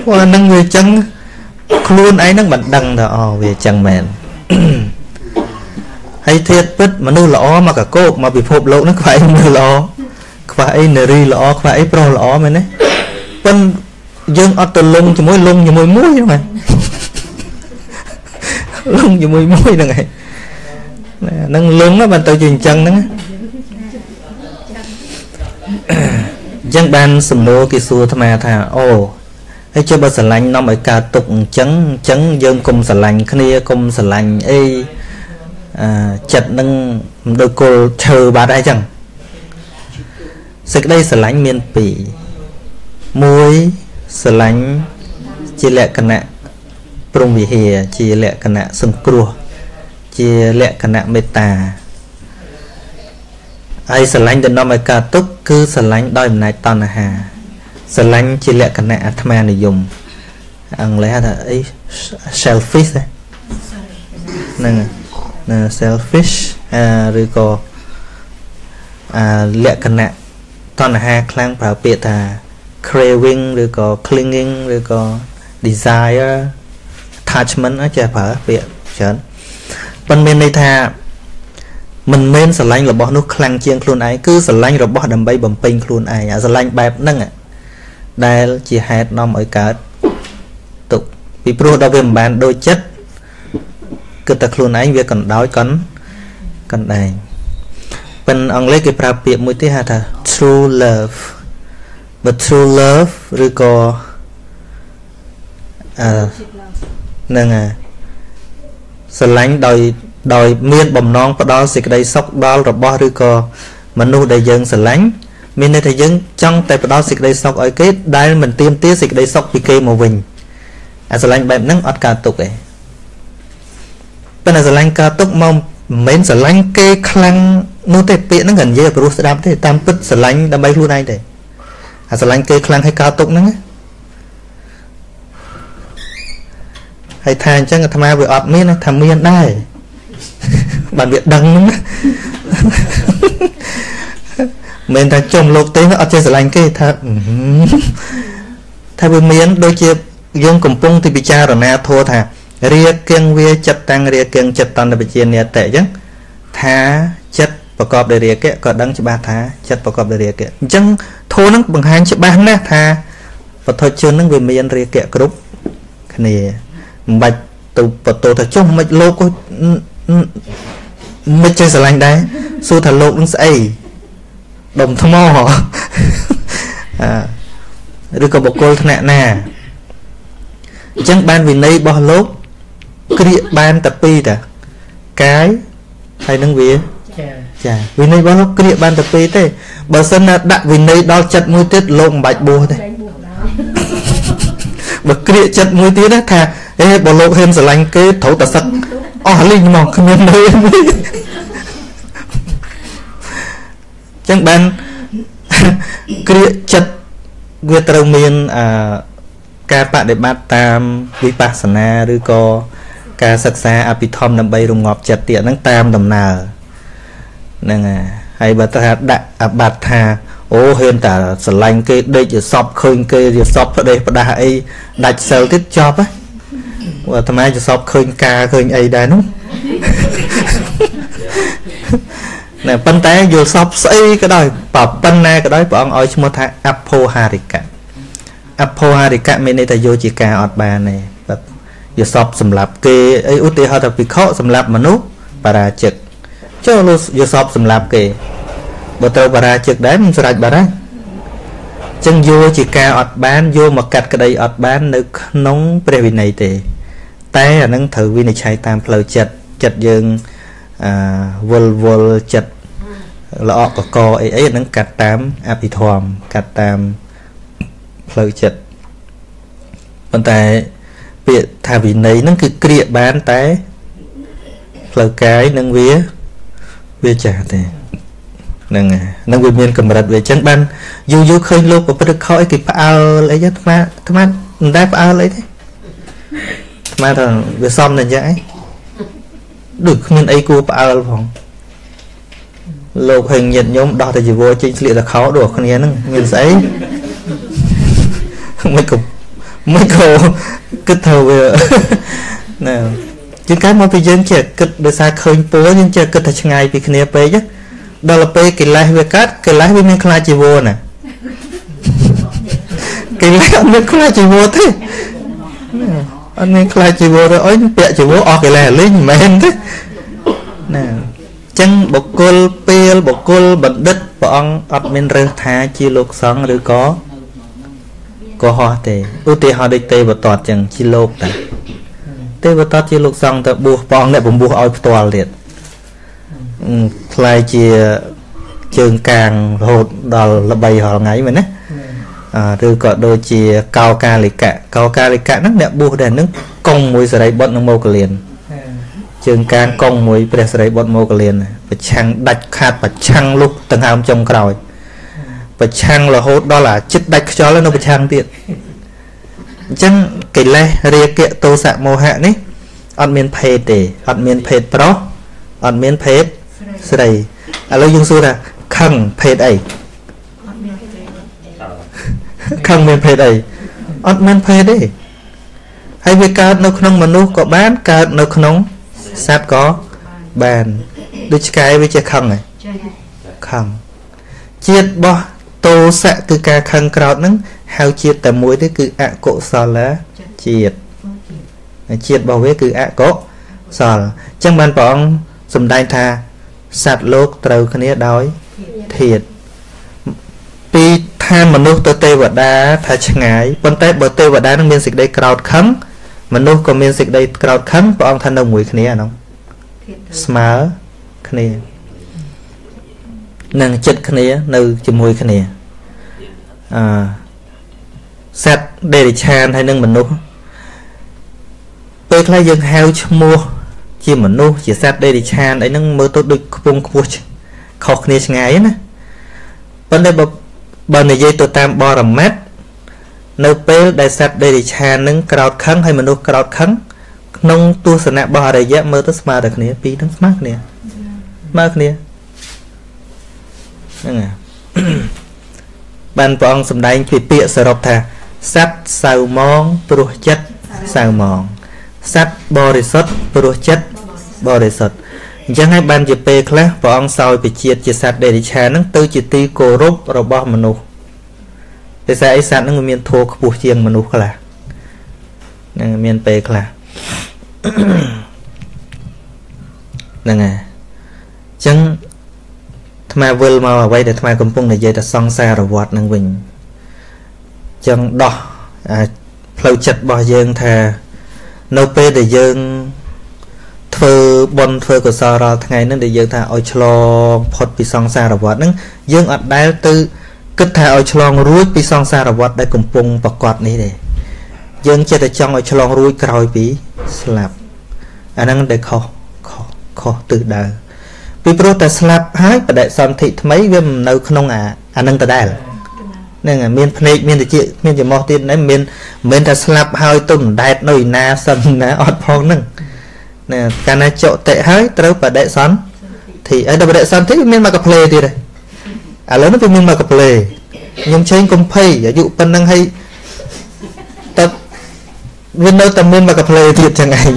ព្រោះហ្នឹងវាចឹងខ្លួនឯងហ្នឹងមិនដឹងថាអូវាចឹងមែនហើយធៀបពិតមនុស្សល្អមកកកោកមកពិភពលោកហ្នឹងខ្វះអីមនុស្សល្អខ្វះអីនារីល្អខ្វះអីប្រុសល្អមែនទេប៉ុន យើងអត់ទៅលងជាមួយលងជាមួយមួយហ្នឹងលងជាមួយមួយហ្នឹងឯងហ្នឹងលងបានទៅជាអញ្ចឹងហ្នឹងអញ្ចឹងបានសំណួរគេសួរអាត្មាថាអូហើយចុះបើស្រឡាញ់នាំឲ្យកើតទុកអញ្ចឹងអញ្ចឹងយើងកុំស្រឡាញ់គ្នាកុំស្រឡាញ់អីអឺចិត្តនឹងមិនដូចគល់ឈើបាត់អីចឹងសេចក្តីស្រឡាញ់មានពីរមួយ ស្រឡាញ់ជាលក្ខណៈព្រំវិហារជាលក្ខណៈសង្គ្រោះ ជាលក្ខណៈមេត្តាហើយស្រឡាញ់ដែលនាំឲ្យកើតទុក្ខគឺស្រឡាញ់ដោយអំណាចតណ្ហាស្រឡាញ់ជាលក្ខណៈអាត្មានិយមអង់គ្លេសហៅថាអី selfish ហ្នឹងណា selfish ឬក៏អាលក្ខណៈតណ្ហាខ្លាំងប្រើពាក្យថា craving ឬក៏ clinging ឬក៏ desire attachment ចេះប្រើពាក្យច្រើនប៉ុន្តែមានន័យថាមិនមែនស្រឡាញ់របស់នោះខ្លាំងជាងខ្លួនឯងគឺស្រឡាញ់របស់ដើម្បីបំពេញខ្លួនឯងអាស្រឡាញ់បែបហ្នឹងដែលជាហេតុនាំឲ្យកើតទុកពីព្រោះដល់វាមិនបានដូចចិត្តគិតតែខ្លួនឯងវាកណ្ដោយកណ្កណ្ដែងប៉ុន្តែអង់គ្លេសគេប្រើពាក្យមួយទៀតហៅថា true love but true love ឬក៏អឺហ្នឹងហើយស្រឡាញ់ដោយដោយមានបំណងផ្ដល់សេចក្តីសុខដល់របស់ឬក៏មនុស្សដែលយើងស្រឡាញ់មានន័យថាយើងចង់តែផ្ដល់សេចក្តីសុខឲ្យគេដែលមិនទៀមទាសេចក្តីសុខពីគេមកវិញអាស្រឡាញ់បែបហ្នឹងអត់កើតទុកទេប៉ុន្តែស្រឡាញ់កើតទុកមកមិនមែនស្រឡាញ់គេខ្លាំងនោះទេពាក្យហ្នឹងក៏និយាយព្រោះស្ដាប់ទេតាមពិតស្រឡាញ់ដើម្បីខ្លួនឯងទេ អាស្រឡាញ់គេខ្លាំងឲ្យកើតទុកហ្នឹងហើយថាអញ្ចឹងអាត្មាវាអត់មានថាមានដែរបានវាដឹងហ្នឹងមិនថាចំលោកទេអត់ចេះស្រឡាញ់គេថាថាវាមានដូចជាយើងកំពុងទីពិចារណាធัวថារាគៀងវាចិត្តតាំងរាគៀងចិត្តតន្តបជានិតៈអញ្ចឹងថាចិត្តប្រកបដោយរាគៈក៏ដឹងច្បាស់ថាចិត្តប្រកបដោយរាគៈអញ្ចឹង ធัวហ្នឹងបង្ហាញច្បាស់ណាស់ថាបទជនហ្នឹងវាមានរាគៈគ្រប់គ្នាមិនបាច់ទៅបតោថាចុះមិនលោកមិនចេះស្រឡាញ់ដែរសួរថាលោកនឹងស្អីដុំថ្មអឺឬក៏បុគ្គលថ្នាក់ណាអញ្ចឹងបានវិន័យរបស់លោកក្រៀកបានតែពីរតាកាយហើយនឹងវាចា វិន័យរបស់លោកក្រៀកបានតែពីរទេបើសិនណាដាក់វិន័យដល់ចិត្តមួយទៀតលោកមិនបាច់បួសទេបើក្រៀកចិត្តមួយទៀតណាថាអេបើលោកហ៊ានស្រឡាញ់គេត្រូវតែសឹកអស់លីងមកគ្មាននៅចឹងបានក្រៀកចិត្តវាត្រូវមានអឺការបដិបត្តិតាមវិបស្សនាឬក៏ការសិក្សាអភិធម្មដើម្បីរងាប់ចិត្តទៀតហ្នឹងតាមដំណើរ ហ្នឹងហើយហើយបើថាដាក់អបត្តិថាអូហ៊ានតែស្រឡាញ់គេដេកយសពឃើញគេយសពផ្ដេសផ្ដាស់អីដាច់សិលទៀតចប់ហ៎អាត្មាយសពឃើញការឃើញអីដែរនោះណែប៉ុន្តែយល់សពស្អីក៏ដោយបើប៉ុណ្ណាក៏ដោយព្រះអង្គឲ្យឈ្មោះថាអភោហារិកៈអភោហារិកៈមានន័យថាយកជាការអត់បានទេបាទយសពសម្រាប់គេអីឧទាហរណ៍ថាភិក្ខុសម្រាប់មនុស្សបរាជិក ចូលយសពសម្រាប់គេបើត្រូវបរាជិកដែរមិនស្រេចបាត់ហើយចឹងយកជាការអត់បានយកមកកាត់ក្តីអត់បាន នៅ ក្នុងព្រះវិន័យទេ តែអានឹងត្រូវវិនិច្ឆ័យតាមផ្លូវចិត្តចិត្តយើងអឺវល់វល់ចិត្តល្អកកអីអីហ្នឹងកាត់តាមអភិធម្មកាត់តាមផ្លូវចិត្តប៉ុន្តែពាក្យថាវិន័យហ្នឹងគឺក្រៀកបានតែផ្លូវកាយនឹងវា វាចាស់ទេហ្នឹងហ្នឹងវាមានកម្រិតវាអញ្ចឹងបានយូរយូរឃើញលោកប្រព្រឹត្តខុសអីគេផ្អើលអីហ្នឹងអាត្មាអាត្មាមិនដែលផ្អើលអីទេអាត្មាថាវាសមតែអញ្ចឹងឯងដូចគ្មានអីគួរផ្អើលផងលោកហេងញាតញោមដោះតែជីវរចេញស្លៀកតែខោដូចគ្នាហ្នឹងមានស្អីមិនក៏មិនក៏គិតថាវាណា ជាងកាលមកពីយើងចេះគិតដោយសារឃើញពូយើងចេះគិតថាឆ្ងាយពីគ្នាពេកដល់ពេលកិលេសវាកាត់កិលេសវាមានខ្លាចជីវរណាកិលេសអត់មានខ្លាចជីវរទេអត់មានខ្លាចជីវរទេអុយពាក់ជីវរអស់កិលេសលេងមិនមែនទេណាចឹងបុគ្គលពេលបុគ្គលបណ្ឌិតព្រះអង្គអត់មានរើសថាជាលោកសង្ឃឬក៏កុហកទេឧទាហរណ៍ដូចទេវតតចឹងជាលោកតា ទេវតតជាលោកសង្ឃទៅបួសព្រះអង្គអ្នកបំបួសឲ្យផ្ទាល់ទៀតខ្លាយជាជើងកាងរហូតដល់ល្បីរាល់ថ្ងៃមែនណាឬក៏ដូចជាកោកាលិកៈកោកាលិកៈហ្នឹងអ្នកបួសដែរហ្នឹងកុងមួយសរិបុត្រនឹងមកលៀនជើងកាងកុងមួយព្រះសរិបុត្រមកលៀនប្រឆាំងដាច់ខាតប្រឆាំងលុកដង្ហើមចុងក្រោយប្រឆាំងរហូតដល់អាចិត្តដាច់ខ្យល់នៅប្រឆាំងទៀតអ ញ្ចឹងកិលេសរាគៈទោសៈមោហៈនេះអត់មានភេទទេអត់មានភេទប្រុសអត់មានភេទស្រីឥឡូវយើងសួរថាខឹងភេទអីខឹងមានភេទអីអត់មានភេទទេហើយវាកើតនៅក្នុងមនុស្សក៏បានកើតនៅក្នុងសត្វក៏បានដូចឆ្កែវាជាខឹងហ៎ខឹងជាតិរបស់ តោសៈគឺការខឹងក្រោតហ្នឹងហៅជាតិតែមួយទេគឺអកុសលជាតិជាតិរបស់វាគឺអកុសលអញ្ចឹងបានព្រះអង្គសម្ដែងថាសត្វលោកត្រូវគ្នាដោយធាតពីឋានមនុស្សទៅទេវតាថាឆ្ងាយប៉ុន្តែបើទេវតានឹងមានសេចក្តីក្រោតខឹងមនុស្សក៏មានសេចក្តីក្រោតខឹងព្រះអង្គថានៅមួយគ្នាហ្នឹងស្មើគ្នា នឹងចិត្តគ្នានៅជាមួយគ្នាអឺសត្វដេរិឆានហើយនឹងមនុស្សពេលខ្លះយើងហៅឈ្មោះជាមនុស្សជាសត្វដេរិឆានអីហ្នឹងមើលទៅដូចខ្ពង់ខ្ពស់ខុសគ្នាឆ្ងាយណាប៉ុន្តែបើបើនិយាយទៅតាមបរមត្តនៅពេលដែលសត្វដេរិឆាននឹងក្រោតខឹងហើយមនុស្សក្រោតខឹងក្នុងទស្សនៈរបស់អរិយៈមើលទៅស្មើតែគ្នាពីរនឹងស្មើគ្នាស្មើគ្នា ហ្នឹងហើយបានព្រះអង្គសម្ដែងពីពាក្យសរុបថាសត្វសៅមងព្រោះចិត្តសៅមងសត្វបរិសុទ្ធព្រោះចិត្តបរិសុទ្ធអញ្ចឹងហើយបានជាពេលខ្លះព្រះអង្គសោយពជាតិជាសត្វដេរិឆានហ្នឹងទៅជាទីគោរពរបស់មនុស្សតែសារអីសត្វហ្នឹងមានធัวខ្ពស់ជាងមនុស្សខ្លះហ្នឹងមានពេលខ្លះហ្នឹងហើយអញ្ចឹង ថ្មវិលមកអ្វីដែលថ្មកំពុងនិយាយតែសង្សារវត្តនឹងវិញអញ្ចឹងដោះផ្លូវចិត្តរបស់យើងថា នៅពេលដែលយើងធ្វើបុណ្យធ្វើកុសលរាល់ថ្ងៃហ្នឹងដែលយើងថាឲ្យឆ្លងផុតពីសង្សារវដ្តហ្នឹងយើងអត់ដែលទៅគិតថាឲ្យឆ្លងរួចពីសង្សារវដ្តដែលកំពុងប្រកបនេះទេយើងចិត្តតែចង់ឲ្យឆ្លងរួចក្រោយពីស្លាប់អាហ្នឹងដែលខុសខុសខុសទិសដៅ ពីព្រោះតែស្លាប់ហើយបដិសន្ធិថ្មីវាមិននៅក្នុងអាអាហ្នឹងដដែលហ្នឹងមានភ្នែកមានតិចមានច្រមុះទៀតហ្នឹងមិនមែនថាស្លាប់ហើយទុនដែតនៅឯណាសឹងណាអត់ផងហ្នឹងណាកាលណាចុតិហើយត្រូវបដិសន្ធិហើយដល់បដិសន្ធិមានមកកផ្លេទៀតហើយឥឡូវនេះវាមានមកកផ្លេខ្ញុំឆេងកំភៃអាយុប៉ុណ្ណឹងហើយតើវានៅតែមានមកកផ្លេទៀតចឹងឯង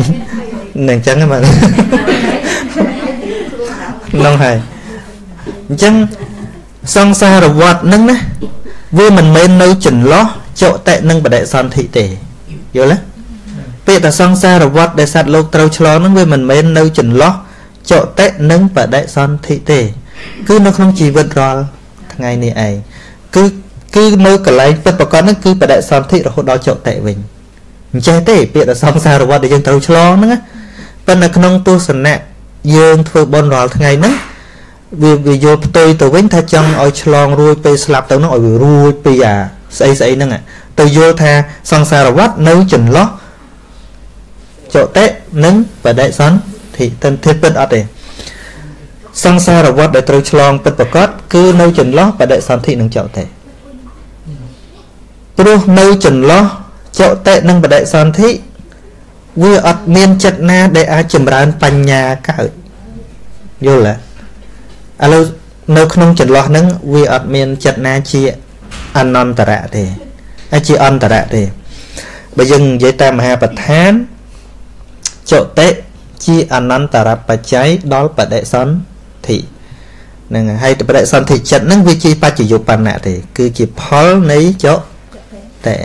នឹងចឹងហ្នឹង ហ្នឹងហើយអញ្ចឹងសង្សារវត្តហ្នឹងណាវាមិនមែននៅចន្លោះចុតិនិងបដិសន្ធិទេយល់ទេពាក្យថាសង្សារវត្តដែលសត្វលោកត្រូវឆ្លងហ្នឹងវាមិនមែននៅចន្លោះចុតិនិងបដិសន្ធិទេ គឺនៅក្នុងជីវិតរាល់ថ្ងៃនេះឯងគឺគឺនៅកន្លែងពិតប្រកបហ្នឹងគឺបដិសន្ធិរហូតដល់ចុតិវិញអញ្ចេះទេពាក្យថាសង្សារវត្តដែលយើងត្រូវឆ្លងហ្នឹងប៉ុន្តែក្នុងទស្សនៈ យើងធ្វើបុណ្យរាល់ថ្ងៃហ្នឹងវាវាយល់ផ្ទុយទៅវិញថាចង់ឲ្យឆ្លងរួចពេលស្លាប់ទៅហ្នឹងឲ្យវារួចពីអាស្អីស្អីហ្នឹងទៅយល់ថាសង្សារវត្តនៅចន្លោះចតិនិងបដិសន្ធិទិដ្ឋិពិតអត់ទេសង្សារវត្តដែលត្រូវឆ្លងពិតប្រកបគឺនៅចន្លោះបដិសន្ធិនិងចតិព្រោះនៅចន្លោះចតិនិងបដិសន្ធិ វាអត់មានចិត្តណា ដែលអាចចម្រើនបញ្ញាកើតយល់ទេឥឡូវនៅក្នុងចន្លោះហ្នឹងវាអត់មានចិត្តណាជាអនន្តរៈទេហើយជាអន្តរៈទេបើយើងនិយាយតាមមហាប្រធានចតិជាអនន្តរបច្ច័យដល់បដិសន្ធិហ្នឹងហើយបដិសន្ធិចិត្តហ្នឹងវាជាបច្ចយុបណ្ណៈទេ គឺជាផលនៃចតិ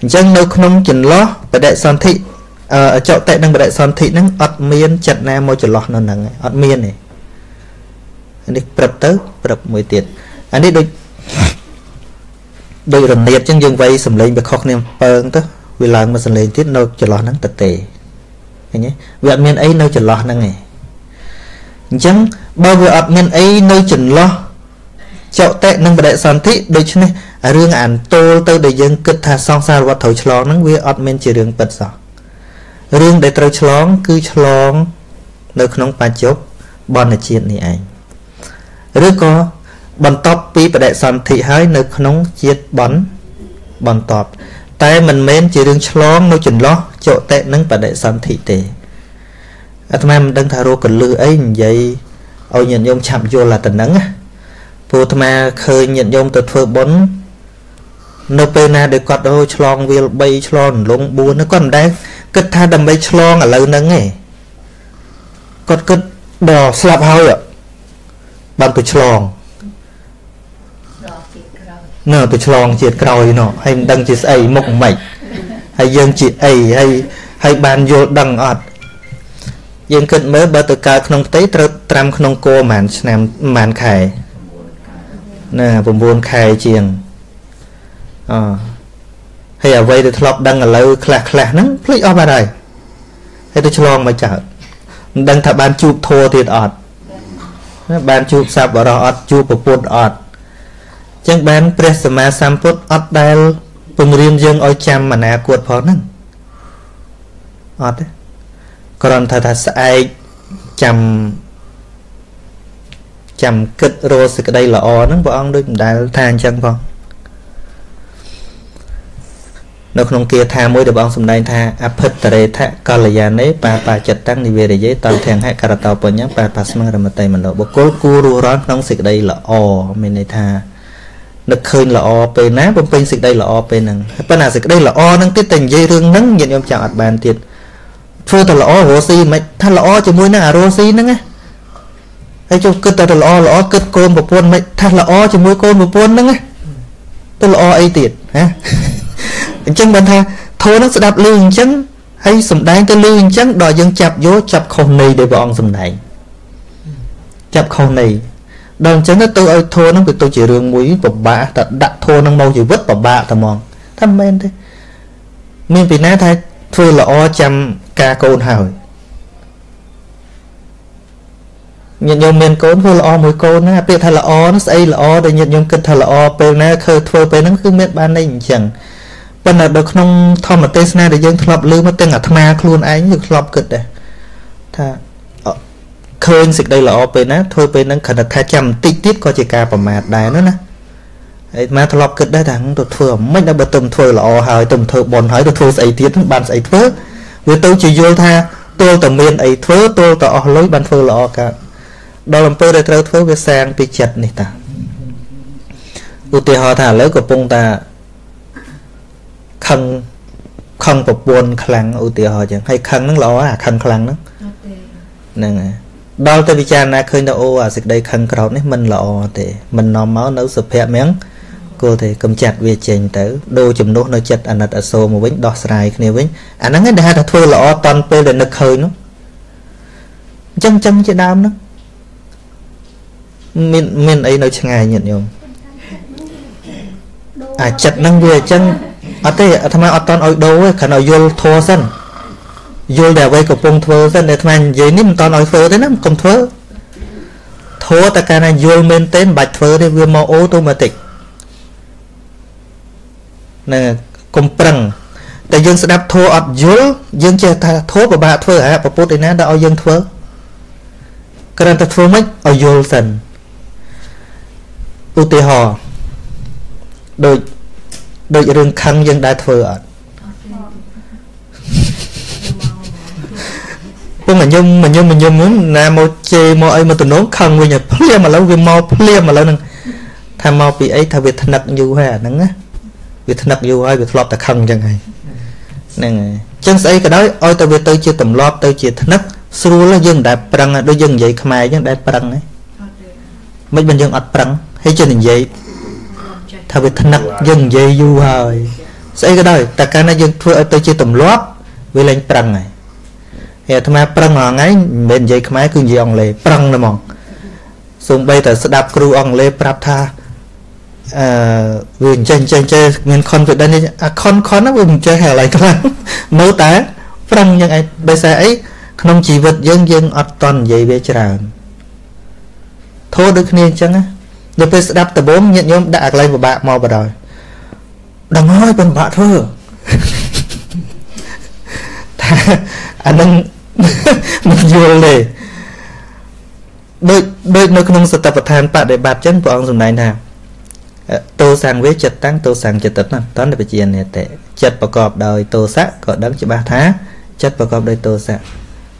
អញ្ចឹងនៅក្នុងចន្លោះបដិសន្ធិអឺ ចតិនិងបដិសន្ធិហ្នឹងអត់មានចិត្តណាមកចន្លោះនៅហ្នឹងអត់មានទេនេះព្រឹបទៅព្រឹបមួយទៀតអានេះដូចដូចរនៀតអញ្ចឹងយើងវៃសំឡេងវាខុសគ្នាពើងទៅវាឡើងមកសំឡេងទៀតនៅចន្លោះហ្នឹងទៅទេឃើញទេវាអត់មានអីនៅចន្លោះហ្នឹងឯងអញ្ចឹងបើវាអត់មានអីនៅចន្លោះចតិនិងបដិសន្ធិដូច្នេះរឿងអានតូលទៅដែលយើងគិតថាសង្សារវត្តត្រូវឆ្លងហ្នឹងវាអត់មានជារឿងពិតសោះ រឿងដែលត្រូវឆ្លង គឺឆ្លង នៅក្នុងបច្ចុប្បន្នជាតិនេះឯងឬក៏បន្ទាប់ពីបដិសន្ធិហើយនៅក្នុងជាតិបនបន្ទាប់តែមិនមែនជារឿងឆ្លងនៅចន្លោះចតិនិងបដិសន្ធិទេអាត្មាមិនដឹងថារកកលឺអីនិយាយឲ្យញាតិញោមឆាប់យល់អាតំណឹងព្រោះអាត្មាឃើញញាតិញោមទៅធ្វើបុណ្យនៅពេលណាដែលគាត់អូឆ្លងវាល3ឆ្លងលង4នោះគាត់មិនដែល គិតថាដើម្បីឆ្លងឥឡូវហ្នឹងឯងគាត់គិតដល់ស្លាប់ហើយបានទៅឆ្លងណ៎ទៅឆ្លងជាតិក្រោយណោះហើយមិនដឹងជាស្អីមុខមិនហើយយើងជាអីហើយហើយបានយល់ដឹងអត់យើងគិតមើលបើទៅកើតក្នុងផ្ទៃត្រូវត្រាំក្នុងគោប្រហែលឆ្នាំប្រហែលខែណា9ខែជាងអ ហើយអ្វីដែលធ្លាប់ដឹងឥឡូវខ្លះខ្លះហ្នឹងភ្លេចអស់បាត់ហើយហើយទៅឆ្លងមកចោលមិនដឹងថាបានជួបធัวទៀតអត់បានជួបសប្បុរសអត់ជួបពពុទ្ធអត់ចឹងបានព្រះសម្មាសម្ពុទ្ធអត់ដែលពង្រៀនយើងឲ្យចាំអនាគតផងហ្នឹងអត់ទេគ្រាន់តែថាស្អែកចាំចាំគិតរកសេចក្តីល្អហ្នឹងព្រះអង្គដូចមិនដែលថាអញ្ចឹងផង នៅក្នុងគាថាមួយដែលបងសម្ដែងថាអភិតរេថកល្យានេបាបាចិត្តតាំងនិវេរយេតនធាំងហេករតោបញ្ញបាបាស្មរមតេមនោបុគ្គលគួររស់រានក្នុងសេចក្តីល្អមានន័យថានឹកឃើញល្អពេលណាបំពេញសេចក្តីល្អពេលហ្នឹងហើយប៉ុន្តែសេចក្តីល្អហ្នឹងទៀតតែនិយាយរឿងហ្នឹងញាតិញោមចាំអត់បានទៀតធ្វើតែល្អរស់ស៊ីមិនថាល្អជាមួយនឹងអារស់ស៊ីហ្នឹងណាហើយចុះគិតតែល្អល្អគិតកូនប្រពន្ធមិនថាល្អជាមួយកូនប្រពន្ធហ្នឹងណា ទៅល្អអីទៀតណាអញ្ចឹងបានថាធម៌ហ្នឹងស្ដាប់ឮអញ្ចឹងហើយសំដែងទៅឮអញ្ចឹងដល់យើងចាប់យកចាប់ខុសនៃដែលព្រះអង្គសំដែងចាប់ខុសនៃដល់អញ្ចឹងទៅឲ្យធម៌ហ្នឹងវាទៅជារឿងមួយពិបាកតែដាក់ធម៌ហ្នឹងមកជីវិតពិបាកតែហ្មងថាមិនមែនទេមានពីណាថាធ្វើល្អចាំការកូនហើយ ញាតិញោមមានកូនធ្វើល្អមួយកូនណាពាក្យថាល្អនោះស្អីល្អដែលញាតិញោមគិតថាល្អពេលណាឃើញធ្វើពេលហ្នឹងគឺមានបានន័យអញ្ចឹងប៉ុន្តែនៅក្នុងធម្មទេសនាដែលយើងធ្លាប់លើមកទាំងអាត្មាខ្លួនឯងយើងធ្លាប់គិតដែរថាឃើញសេចក្តីល្អពេលណាធ្វើពេលហ្នឹងគ្រាន់តែថាចាំបន្តិចទៀតក៏ជាការប្រមាថដែរនោះណាហើយអាធ្លាប់គិតដែរថាទៅធ្វើមិនដល់បើទៅធ្វើល្អហើយទៅធ្វើបន់ហើយទៅធ្វើស្អីទៀតបានស្អីធ្វើវាទៅជាយល់ថាទល់តែមានអីធ្វើទល់តែអស់លុយបានធ្វើល្អកើត ដល់អំពើដែលត្រូវធ្វើវាសាងពីចិត្តនេះតាឧទាហរណ៍ថាឥឡូវកំពុងតាខឹងខឹងប្រពន្ធខ្លាំងឧទាហរណ៍ចឹងហើយខឹងហ្នឹងល្អអាខឹងខ្លាំងហ្នឹងហ្នឹងហើយដល់ទៅពិចារណាឃើញថាអូអាសេចក្តីខឹងក្រោតនេះមិនល្អទេមិននាំមកនៅសុភមង្គលគួរតែកំចាត់វាចេញទៅដូរចំនួននៅចិត្តអាណិតអសូរមកវិញដោះស្រាយគ្នាវិញអាហ្នឹងឯងដែលហៅថាធ្វើល្អតន់ពេលដែលនឹកឃើញនោះអញ្ចឹងចឹងជាដើមហ្នឹង មានមានអីនៅឆ្ងាយញាតិញោមអាចិត្តហ្នឹងវាអញ្ចឹងអត់ទេអាត្មាអត់តន់ឲ្យដូរទេគ្រាន់តែយល់ធัวសិនយល់តែអ្វីកំពុងធ្វើសិនតែអាត្មានិយាយនេះមិនតន់ឲ្យធ្វើទេណាកុំធ្វើធัวតែកាលណាយល់មែនទេមិនបាច់ធ្វើទេវាមកអូតូម៉ាទិកនឹងកុំប្រឹងតែយើងស្ដាប់ធัวអត់យល់យើងចេះថាធัวពិបាកធ្វើហ่าប្រពុតឯណាដែលឲ្យយើងធ្វើគ្រាន់តែធ្វើមិនឲ្យយល់សិន ឧទាហរណ៍ដូចដូចរឿងខឹងយើងដែលធ្វើអត់ពុំមញឹមមញឹមមញឹមណាមកជេរមកអីមកតំណងខឹងវិញភ្លាមឥឡូវវាមកភ្លាមឥឡូវហ្នឹងថាមកពីអីថាវាថ្នឹកយូរហើយអាហ្នឹងណាវាថ្នឹកយូរហើយវាធ្លាប់តែខឹងអញ្ចឹងហើយហ្នឹងហើយអញ្ចឹងស្អីក៏ដោយឲ្យតែវាទៅជាទម្លាប់ទៅជាថ្នឹកស្រួលយើងមិនដែលប្រឹងដូចយើងនិយាយខ្មែរអញ្ចឹងដែលប្រឹងហ៎មិនមិនយើងអត់ប្រឹងហើ យចេះនិយាយថាវាថ្នឹកយើងនិយាយយូរហើយស្អីក៏ដោយតែកាលណាយើងធ្វើឲ្យទៅជាទម្លាប់វាលែងប្រឹងហើយហើយអាត្មាប្រឹងរាល់ថ្ងៃមិនមែននិយាយខ្មែរគឺនិយាយអង់គ្លេសប្រឹងតែហ្មងសូម្បីតែស្ដាប់គ្រូអង់គ្លេសប្រាប់ថាអឺវាអញ្ចឹងអញ្ចឹងចេះមាន confidence អា con con ហ្នឹងវាមិនចេះហើយឡើយខ្លាំងនៅតែប្រឹងយ៉ាងអីដោយសារអីក្នុងជីវិតយើងយើងអត់តន់និយាយវាច្រើនធោះដូចគ្នាអញ្ចឹងណា នៅពេលស្ដាប់ដំបូងញាតិញោមដាក់អាកន្លែងពិបាកមកបដ ாய் ដឹងហើយពិបាកធ្វើថាអានឹងមិនយល់ទេដូចដូចនៅក្នុងសតបដ្ឋានបដិបត្តិចឹងព្រះអង្គសម្ដែងថាតោសង្វេចិត្តតាំងតោសង្ចិត្តណាតន្តបជានេតិចិត្តប្រកបដោយតោសៈក៏ដឹងច្បាស់ថាចិត្តប្រកបដោយតោសៈ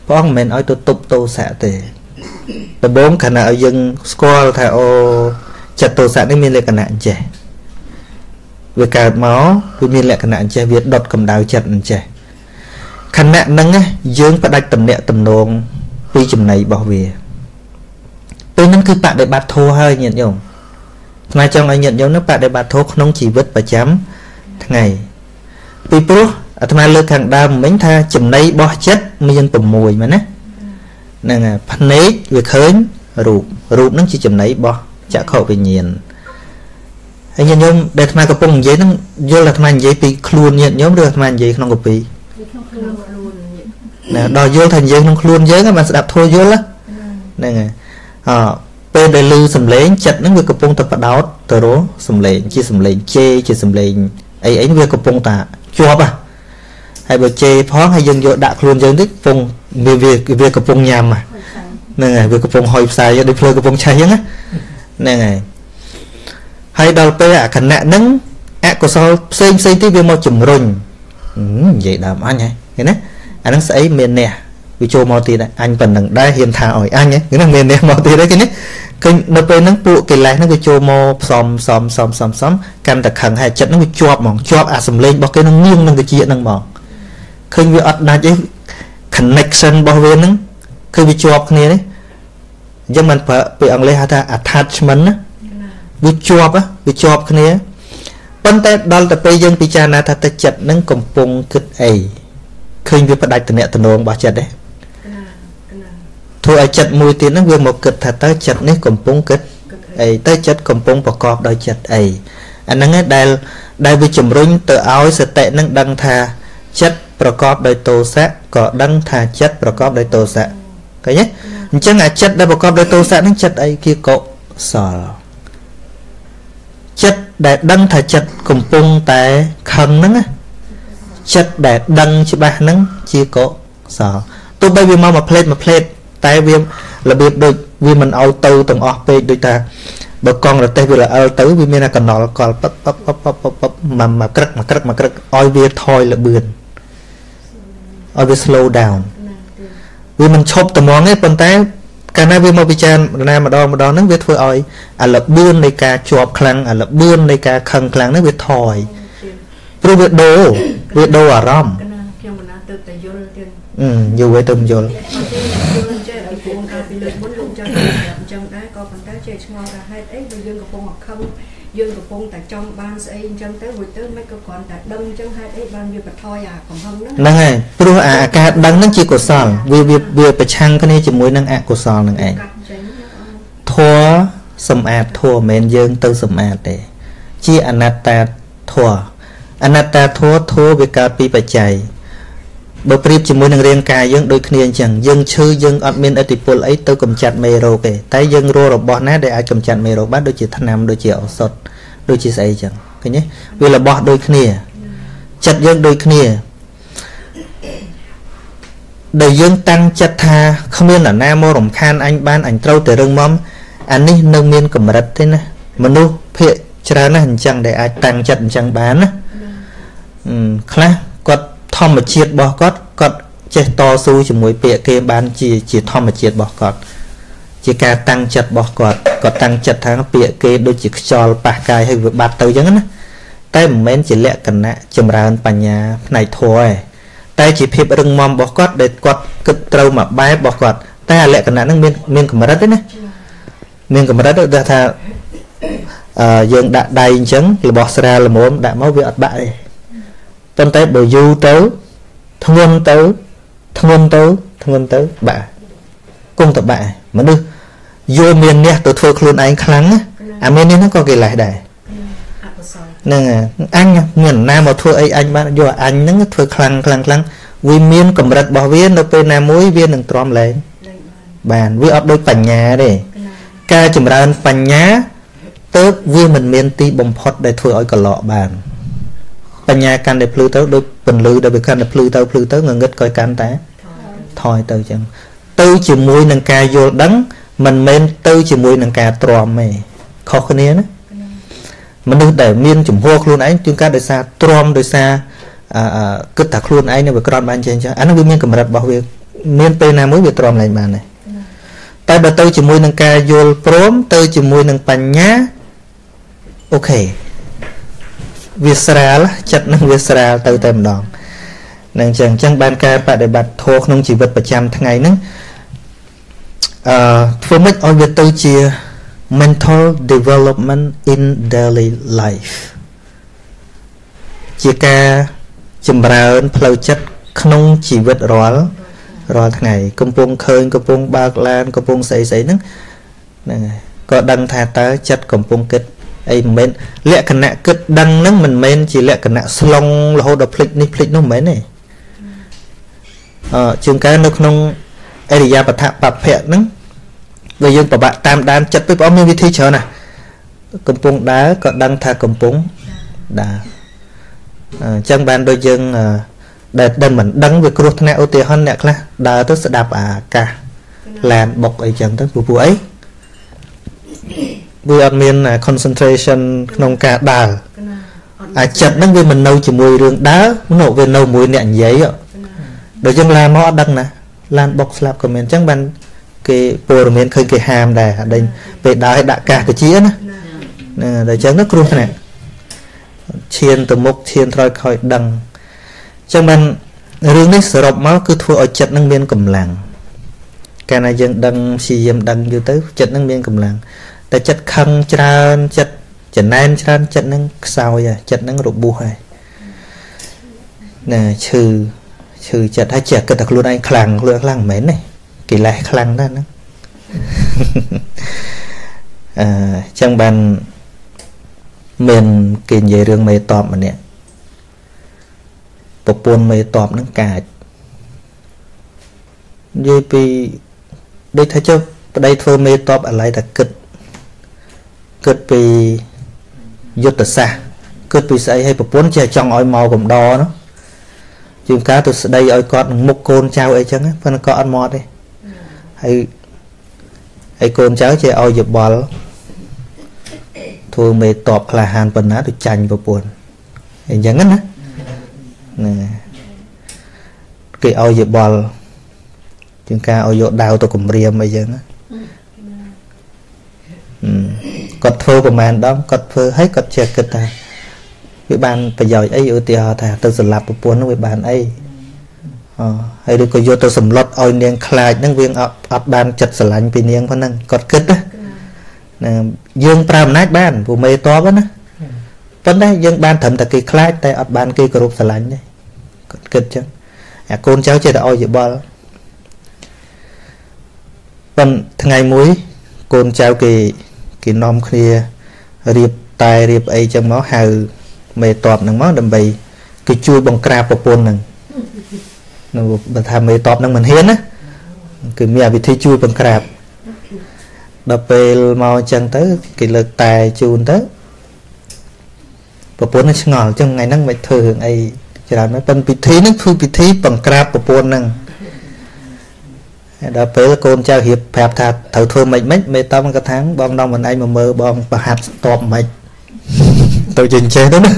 ព្រះអង្គមិនមែនឲ្យទៅទប់តោសៈទេដំបូងខណៈឲ្យយើងស្គាល់ថាអូ ចិត្តទោសៈនេះមានលក្ខណៈអញ្ចេះវាកើតមកវាមានលក្ខណៈអញ្ចេះវាដុតកម្ដៅចិត្តអញ្ចេះខណៈហ្នឹងយើងផ្ដាច់តំណាក់តំណងពីចំណៃរបស់វាពេលហ្នឹងគឺបដិបត្តិធម៌ហើយញាតិញោមស្មាចង់ឲ្យញាតិញោមនឹងបដិបត្តិធម៌ក្នុងជីវិតប្រចាំថ្ងៃពីព្រោះអាត្មាលើកខាងដើមមិញថាចំណៃរបស់ចិត្តមាន6មែនណាហ្នឹងហើយភ្នែកវាឃើញរូបរូបហ្នឹងជាចំណៃរបស់ ចក្ខុវិញ្ញាណហើយញាតិញោមដែលអាត្មាកំពុងនិយាយហ្នឹងយល់អាត្មានិយាយពីខ្លួនញាតិញោមឬអាត្មានិយាយក្នុងកពីក្នុងខ្លួនណាដល់យល់ថានិយាយក្នុងខ្លួនយើងបានស្ដាប់ធัวយល់ហ្នឹងហើយអពេលដែលឮសំឡេងចិត្តហ្នឹងវាកំពុងតែបដោតទៅរកសំឡេងជាសំឡេងជេជាសំឡេងអីអីវាកំពុងតែជាប់ហ่ะហើយបើជេផងហើយយើងយកដាក់ខ្លួនយើងតិចកំពុងវាវាកំពុងញ៉ាំហ្នឹងហើយវាកំពុងហុយផ្សាយដូចភ្លើកំពុងឆេះអញ្ចឹង ហ្នឹងហើយហើយដល់ពេលអាគណៈហ្នឹងអកុសលផ្សេងផ្សេងទៀតវាមកជំរុញនិយាយដើមអញហើយឃើញណាអាហ្នឹងស្អីមានអ្នកវាចូលមកទៀតអញប៉ុណ្ណឹងដែរហ៊ានថាឲ្យអញហ្នឹងមានអ្នកមកទៀតហ្នឹងឃើញឃើញនៅពេលហ្នឹងពួកកិលេសហ្នឹងវាចូលមកផ្សំផ្សំផ្សំផ្សំផ្សំកាន់តែខឹងហើយចិត្តហ្នឹងវាជាប់ហ្មងជាប់អាសម្លេងរបស់គេនឹងងៀងនឹងវិជាហ្នឹងហ្មងឃើញវាអត់ដាច់ទេ connection របស់វាហ្នឹងគឺវាជាប់គ្នានេះ អញ្ចឹងមិនប្រើពាក្យអង់គ្លេសហៅថា attachment ណាវាជាប់វាជាប់គ្នាប៉ុន្តែដល់ទៅពេលយើងពិចារណាថាទឹកចិត្តនឹងកំពុងគិតអីឃើញវាផ្ដាច់តំណែងរបស់ចិត្តទេធ្វើឲ្យចិត្តមួយទៀតហ្នឹងវាមកគិតថាតើចិត្តនេះកំពុងគិតអីតើចិត្តកំពុងប្រកបដោយចិត្តអីអាហ្នឹងឯងដែលដែលវាជំរុញទៅឲ្យសតិនឹងដឹងថាចិត្តប្រកបដោយទោសៈក៏ដឹងថាចិត្តប្រកបដោយទោសៈឃើញទេ អញ្ចឹងអាចិត្តដែលប្រកបដោយទោសៈហ្នឹងចិត្តអីគេកុសលចិត្តដែលដឹងថាចិត្តកំពុងតែខឹងហ្នឹងចិត្តដែលដឹងច្បាស់ហ្នឹងជាកុសលទោះបីវាមកមួយផ្លេតមួយផ្លេតតែវារបៀបដូចវាមិនឲ្យទៅទាំងអស់ពេកដូចថាបើកង់រទេសវារអិលទៅវាមានតែកណល់កលប៉ប៉ប៉ប៉ប៉ប៉មកមកក្រឹកមកក្រឹកមកក្រឹកឲ្យវាថយលបឿនឲ្យវា slow down វាមិនឈប់ត្មងទេប៉ុន្តែកាលណាវាមកពិចារណាម្ដងម្ដងហ្នឹងវាធ្វើឲ្យអាលបឿននៃការជាប់ខ្លាំងអាលបឿននៃការខឹងខ្លាំងហ្នឹងវាថយព្រោះវាដូរវាដូរអារម្មណ៍ខ្ញុំមិនណាទៅតែយល់ទៀតអឺយល់ទៅទៅយល់ពីលើកមុនលោកចង់ប្រាប់អញ្ចឹងដែរក៏ប៉ុន្តែជាឆ្ងល់ថាហេតុអីបើយើងកំពុងអខឹង យើងកំពុងតែចង់បានស្អីអញ្ចឹងទៅរួចទៅមិនក៏គ្រាន់តែដឹងអញ្ចឹងហេតុអីបានវាបន្ថយអាកំហឹងហ្នឹងហ្នឹងហើយព្រោះអាការដឹងហ្នឹងជាកុសលវាវាវាប្រឆាំងគ្នាជាមួយនឹងអកុសលហ្នឹងឯងធัวសម្អាតធัวមិនមែនយើងទៅសម្អាតទេ ជាអនត្តាធัวអនត្តាធัวធัวវាកើតពីបច្ច័យ បើប្រៀបជាមួយនឹងរាងកាយយើងដូចគ្នាអញ្ចឹងយើងឈឺយើងអត់មានឥទ្ធិពលអីទៅកម្ចាត់មេរោគទេតែយើងរករបស់ណាដែលអាចកម្ចាត់មេរោគបានដូចជាថ្នាំដូចជាឱសថដូចជាស្អីអញ្ចឹងឃើញទេវារបស់ដូចគ្នាចិត្តយើងដូចគ្នាដែលយើងតាំងចិត្តថាគ្មានអ្នកណាមករំខានអញបានអញត្រូវតែរឹងមាំអានេះនៅមានកម្រិតទេណាមនុស្សភាកច្រើនណាស់អញ្ចឹងដែលអាចតាំងចិត្តអញ្ចឹងបានណាខ្លះគាត់ ធម្មជាតិរបស់គាត់គាត់ចេះតស៊ូជាមួយពាក្យគេបានជាជាធម្មជាតិរបស់គាត់ជាការតាំងចិត្តរបស់គាត់គាត់តាំងចិត្តថាពាក្យគេដូចជាខ្យល់ប៉ះកាយឲ្យវាបាត់ទៅអញ្ចឹងណាតែមិនមែនជាលក្ខណៈចម្រើនបញ្ញាផ្នែកធម៌ទេតែជាភាពរឹងមាំរបស់គាត់ដែលគាត់គិតត្រូវមួយបែបរបស់គាត់តែលក្ខណៈហ្នឹងមានមានកម្រិតទេណាមានកម្រិតដូចថាអឺយើងដាក់ដៃអញ្ចឹងរបស់ស្រាលល្មមដាក់មកវាអត់បាក់ទេ ប៉ុន្តែបើយូរទៅធ្ងន់ទៅធ្ងន់ទៅធ្ងន់ទៅបាក់គង់ទៅបាក់មនុស្សយល់មានអ្នកទៅធ្វើខ្លួនឯងខ្លាំងអាមាននេះហ្នឹងក៏កិលេសដែរហ្នឹងអញមានណាមកធ្វើអីអញបានយកអញហ្នឹងធ្វើខ្លាំងខ្លាំងខ្លាំងវាមានកម្រិតរបស់វានៅពេលណាមួយវានឹងទ្រាំលែងបានវាអត់ដូចបញ្ញាទេការចម្រើនបញ្ញាទៅវាមិនមានទីបំផុតដែលធ្វើឲ្យកលក់បាន បញ្ញាកាន់តែភ្លឺទៅដូចពន្លឺដែលវាកាន់តែភ្លឺទៅភ្លឺទៅងងឹតក៏កាន់តែថយទៅចឹងទៅជាមួយនឹងការយល់ដឹងមិនមែនទៅជាមួយនឹងការទ្រាំទេខុសគ្នាណាមនុស្សដែលមានចំហខ្លួនឯងជួនកាលដោយសារទ្រាំដោយសារអឺគិតថាខ្លួនឯងនឹងវាក្រត់បានចឹងចឹងអានោះវាមានកម្រិតរបស់វាមានពេលណាមួយវាទ្រាំឡើងបានដែរតែបើទៅជាមួយនឹងការយល់ព្រមទៅជាមួយនឹងបញ្ញាអូខេ វាស្រាលចិត្តនឹងវាស្រាលទៅតែម្ដងនឹងអញ្ចឹងអញ្ចឹងបានការបដិបត្តិធម៌ក្នុងជីវិតប្រចាំថ្ងៃហ្នឹងអឺធ្វើម៉េចឲ្យវាទៅជា mental development in daily life ជាការចម្រើនផ្លូវចិត្តក្នុងជីវិតរាល់រាល់ថ្ងៃកំពុងឃើញកំពុងបើកឡានកំពុងស្អីស្អីហ្នឹងហ្នឹងហើយក៏ដឹងថាតើចិត្តកំពុងគិតអីមិនមែនលក្ខណៈគិត ដឹងហ្នឹងមិនមែនជាលក្ខណៈស្លងរហូតដល់ភ្លេចនេះភ្លេចនោះមិនមែនទេអឺជាងកើនៅក្នុងអរិយាបថបភៈហ្នឹងបើយើងប្របាក់តាមដានចិត្តទៅបងមានវិធីច្រើនណាស់កំពុងដើរក៏ដឹងថាកំពុងដើរអញ្ចឹងបានដូចយើងដែលដែលមិនដឹងវាគ្រោះថ្នាក់ឧទាហរណ៍អ្នកខ្លះដើរទៅស្ដាប់អាកាសឡានបុកអីចឹងទៅព្រោះអីវាអត់មាន concentration ក្នុងការដើរ អាចិត្តហ្នឹងវាមិននៅជាមួយរឿងដើរនោះវានៅមួយអ្នកនិយាយដូចចឹងឡានមកអត់ដឹងណាឡានបុកស្លាប់ក៏មានអញ្ចឹងបានគេព័ត៌មានឃើញគេហាមដែរដេញពេលដើរឲ្យដាក់កាសកជាណាណាតែអញ្ចឹងទៅគ្រោះថ្នាក់ឈានទៅមុខឈានត្រយខ້ອຍដឹងអញ្ចឹងបានរឿងនេះសរុបមកគឺធ្វើឲ្យចិត្តនឹងមានកម្លាំងកាលណាយើងដឹងព្យាយាមដឹងយូរទៅចិត្តនឹងមានកម្លាំងតែចិត្តខឹងច្រើនចិត្ត ចំណែនច្រើនចិត្តនឹងខ្សោយចិត្តនឹងរបួសហើយណាឈឺឈឺចិត្តហើយចេះគិតតែខ្លួនឯងខ្លាំងខ្លួនខ្លាំងមិនមែនទេកិលេសខ្លាំងណាស់ហ្នឹងអឺចឹងបានមានគេនិយាយរឿងមេតបម្នាក់ប្រពន្ធមេតបហ្នឹងកាចនិយាយពីដូចថាចុះប្តីធ្វើមេតបអាឡ័យតែគិតគិតពី យុទ្ធសាស្ត្រគិតពីស្អីឲ្យប្រពន្ធចេះចង់ឲ្យមកកំដរនោះជាងការទៅស្ដីឲ្យគាត់នឹងមុខកូនចៅអីចឹងប៉ុន្តែគាត់អត់មកទេហើយហើយកូនចៅចេះឲ្យយោបល់ធ្វើមេតបក្លាហានប៉ុណ្ណាទៅចាញ់ប្រពន្ធអញ្ចឹងណាណាគេឲ្យយោបល់ជាងការឲ្យយកដាវទៅគម្រាមអីចឹងណា គាត់ធ្វើប្រហែលដងគាត់ធ្វើឲ្យគាត់ចេះគិតថាវាបានប្រយោជន៍អីឧទាហរណ៍ថាទៅសម្លាប់ប្រពន្ធនោះវាបានអីអហើយឬក៏យកទៅសម្លុតឲ្យនាងខ្លាចហ្នឹងវាអត់អត់បានចិត្តស្រឡាញ់ពីនាងប៉ុណ្ណឹងគាត់គិតណាណាយើងប្រើអំណាចបានព្រោះមេតបណាប៉ុន្តែយើងបានត្រឹមតែគេខ្លាចតែអត់បានគេគោរពស្រឡាញ់ទេគាត់គិតចឹងអាកូនចៅចេះតែឲ្យយោបល់ប៉ុន្តែថ្ងៃមួយកូនចៅគេ គេនាំគ្នារៀបតែរៀបអីចឹងមកហៅមេតបហ្នឹងមកដើម្បីគេជួយបង្ក្រាបប្រពន្ធហ្នឹងនៅបើថាមេតបហ្នឹងមិនហ៊ានណាគឺមានវិធីជួយបង្ក្រាបដល់ពេលមកអញ្ចឹងទៅគេលើកតែជូនទៅប្រពន្ធនឹងឆ្ងល់អញ្ចឹងថ្ងៃហ្នឹងមិនធ្វើរឿងអីច្រើនមែនប៉ុន្តែពិធីហ្នឹងគឺពិធីបង្ក្រាបប្រពន្ធហ្នឹង ដល់ពេលកូនចៅរៀបប្រាប់ថាត្រូវធ្វើម៉េចម៉េចមេតំគាត់ថាបងនំមិនឯងមកមើលបងប្រហាត់ស្ទប់ម៉េចទៅជាចេះទៅណា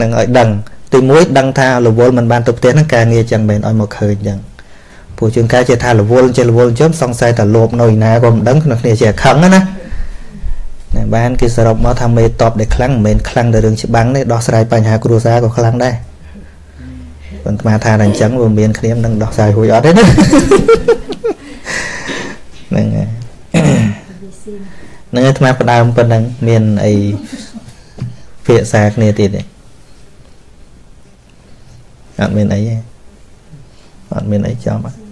នឹងឲ្យដឹងទី1ដឹងថារវល់មិនបានទៅផ្ទះហ្នឹងការងារចឹងមិនឲ្យមកឃើញចឹងព្រោះជួនកាលជាថារវល់ចេះរវល់ចឹងសង្ស័យតែលោភនៅឯណាក៏មិនដឹងក្នុងគ្នាជាខឹងណាណាបានគេសរុបមកថាមេតបដែលខ្លាំងមិនមែនខ្លាំងតែរឿងច្បាំងទេដោះស្រាយបញ្ហាគ្រួសារក៏ខ្លាំងដែរប៉ុន្តែថាតែអញ្ចឹងវាមានគ្នាមិនដឹងដោះស្រាយរួចអត់ទេណា ហ្នឹងហើយនឹងអាត្មាផ្ដើមប៉ុណ្ណឹងមានអីភាសាគ្នាទៀតទេអត់មានអីទេអត់មានអីចំអត់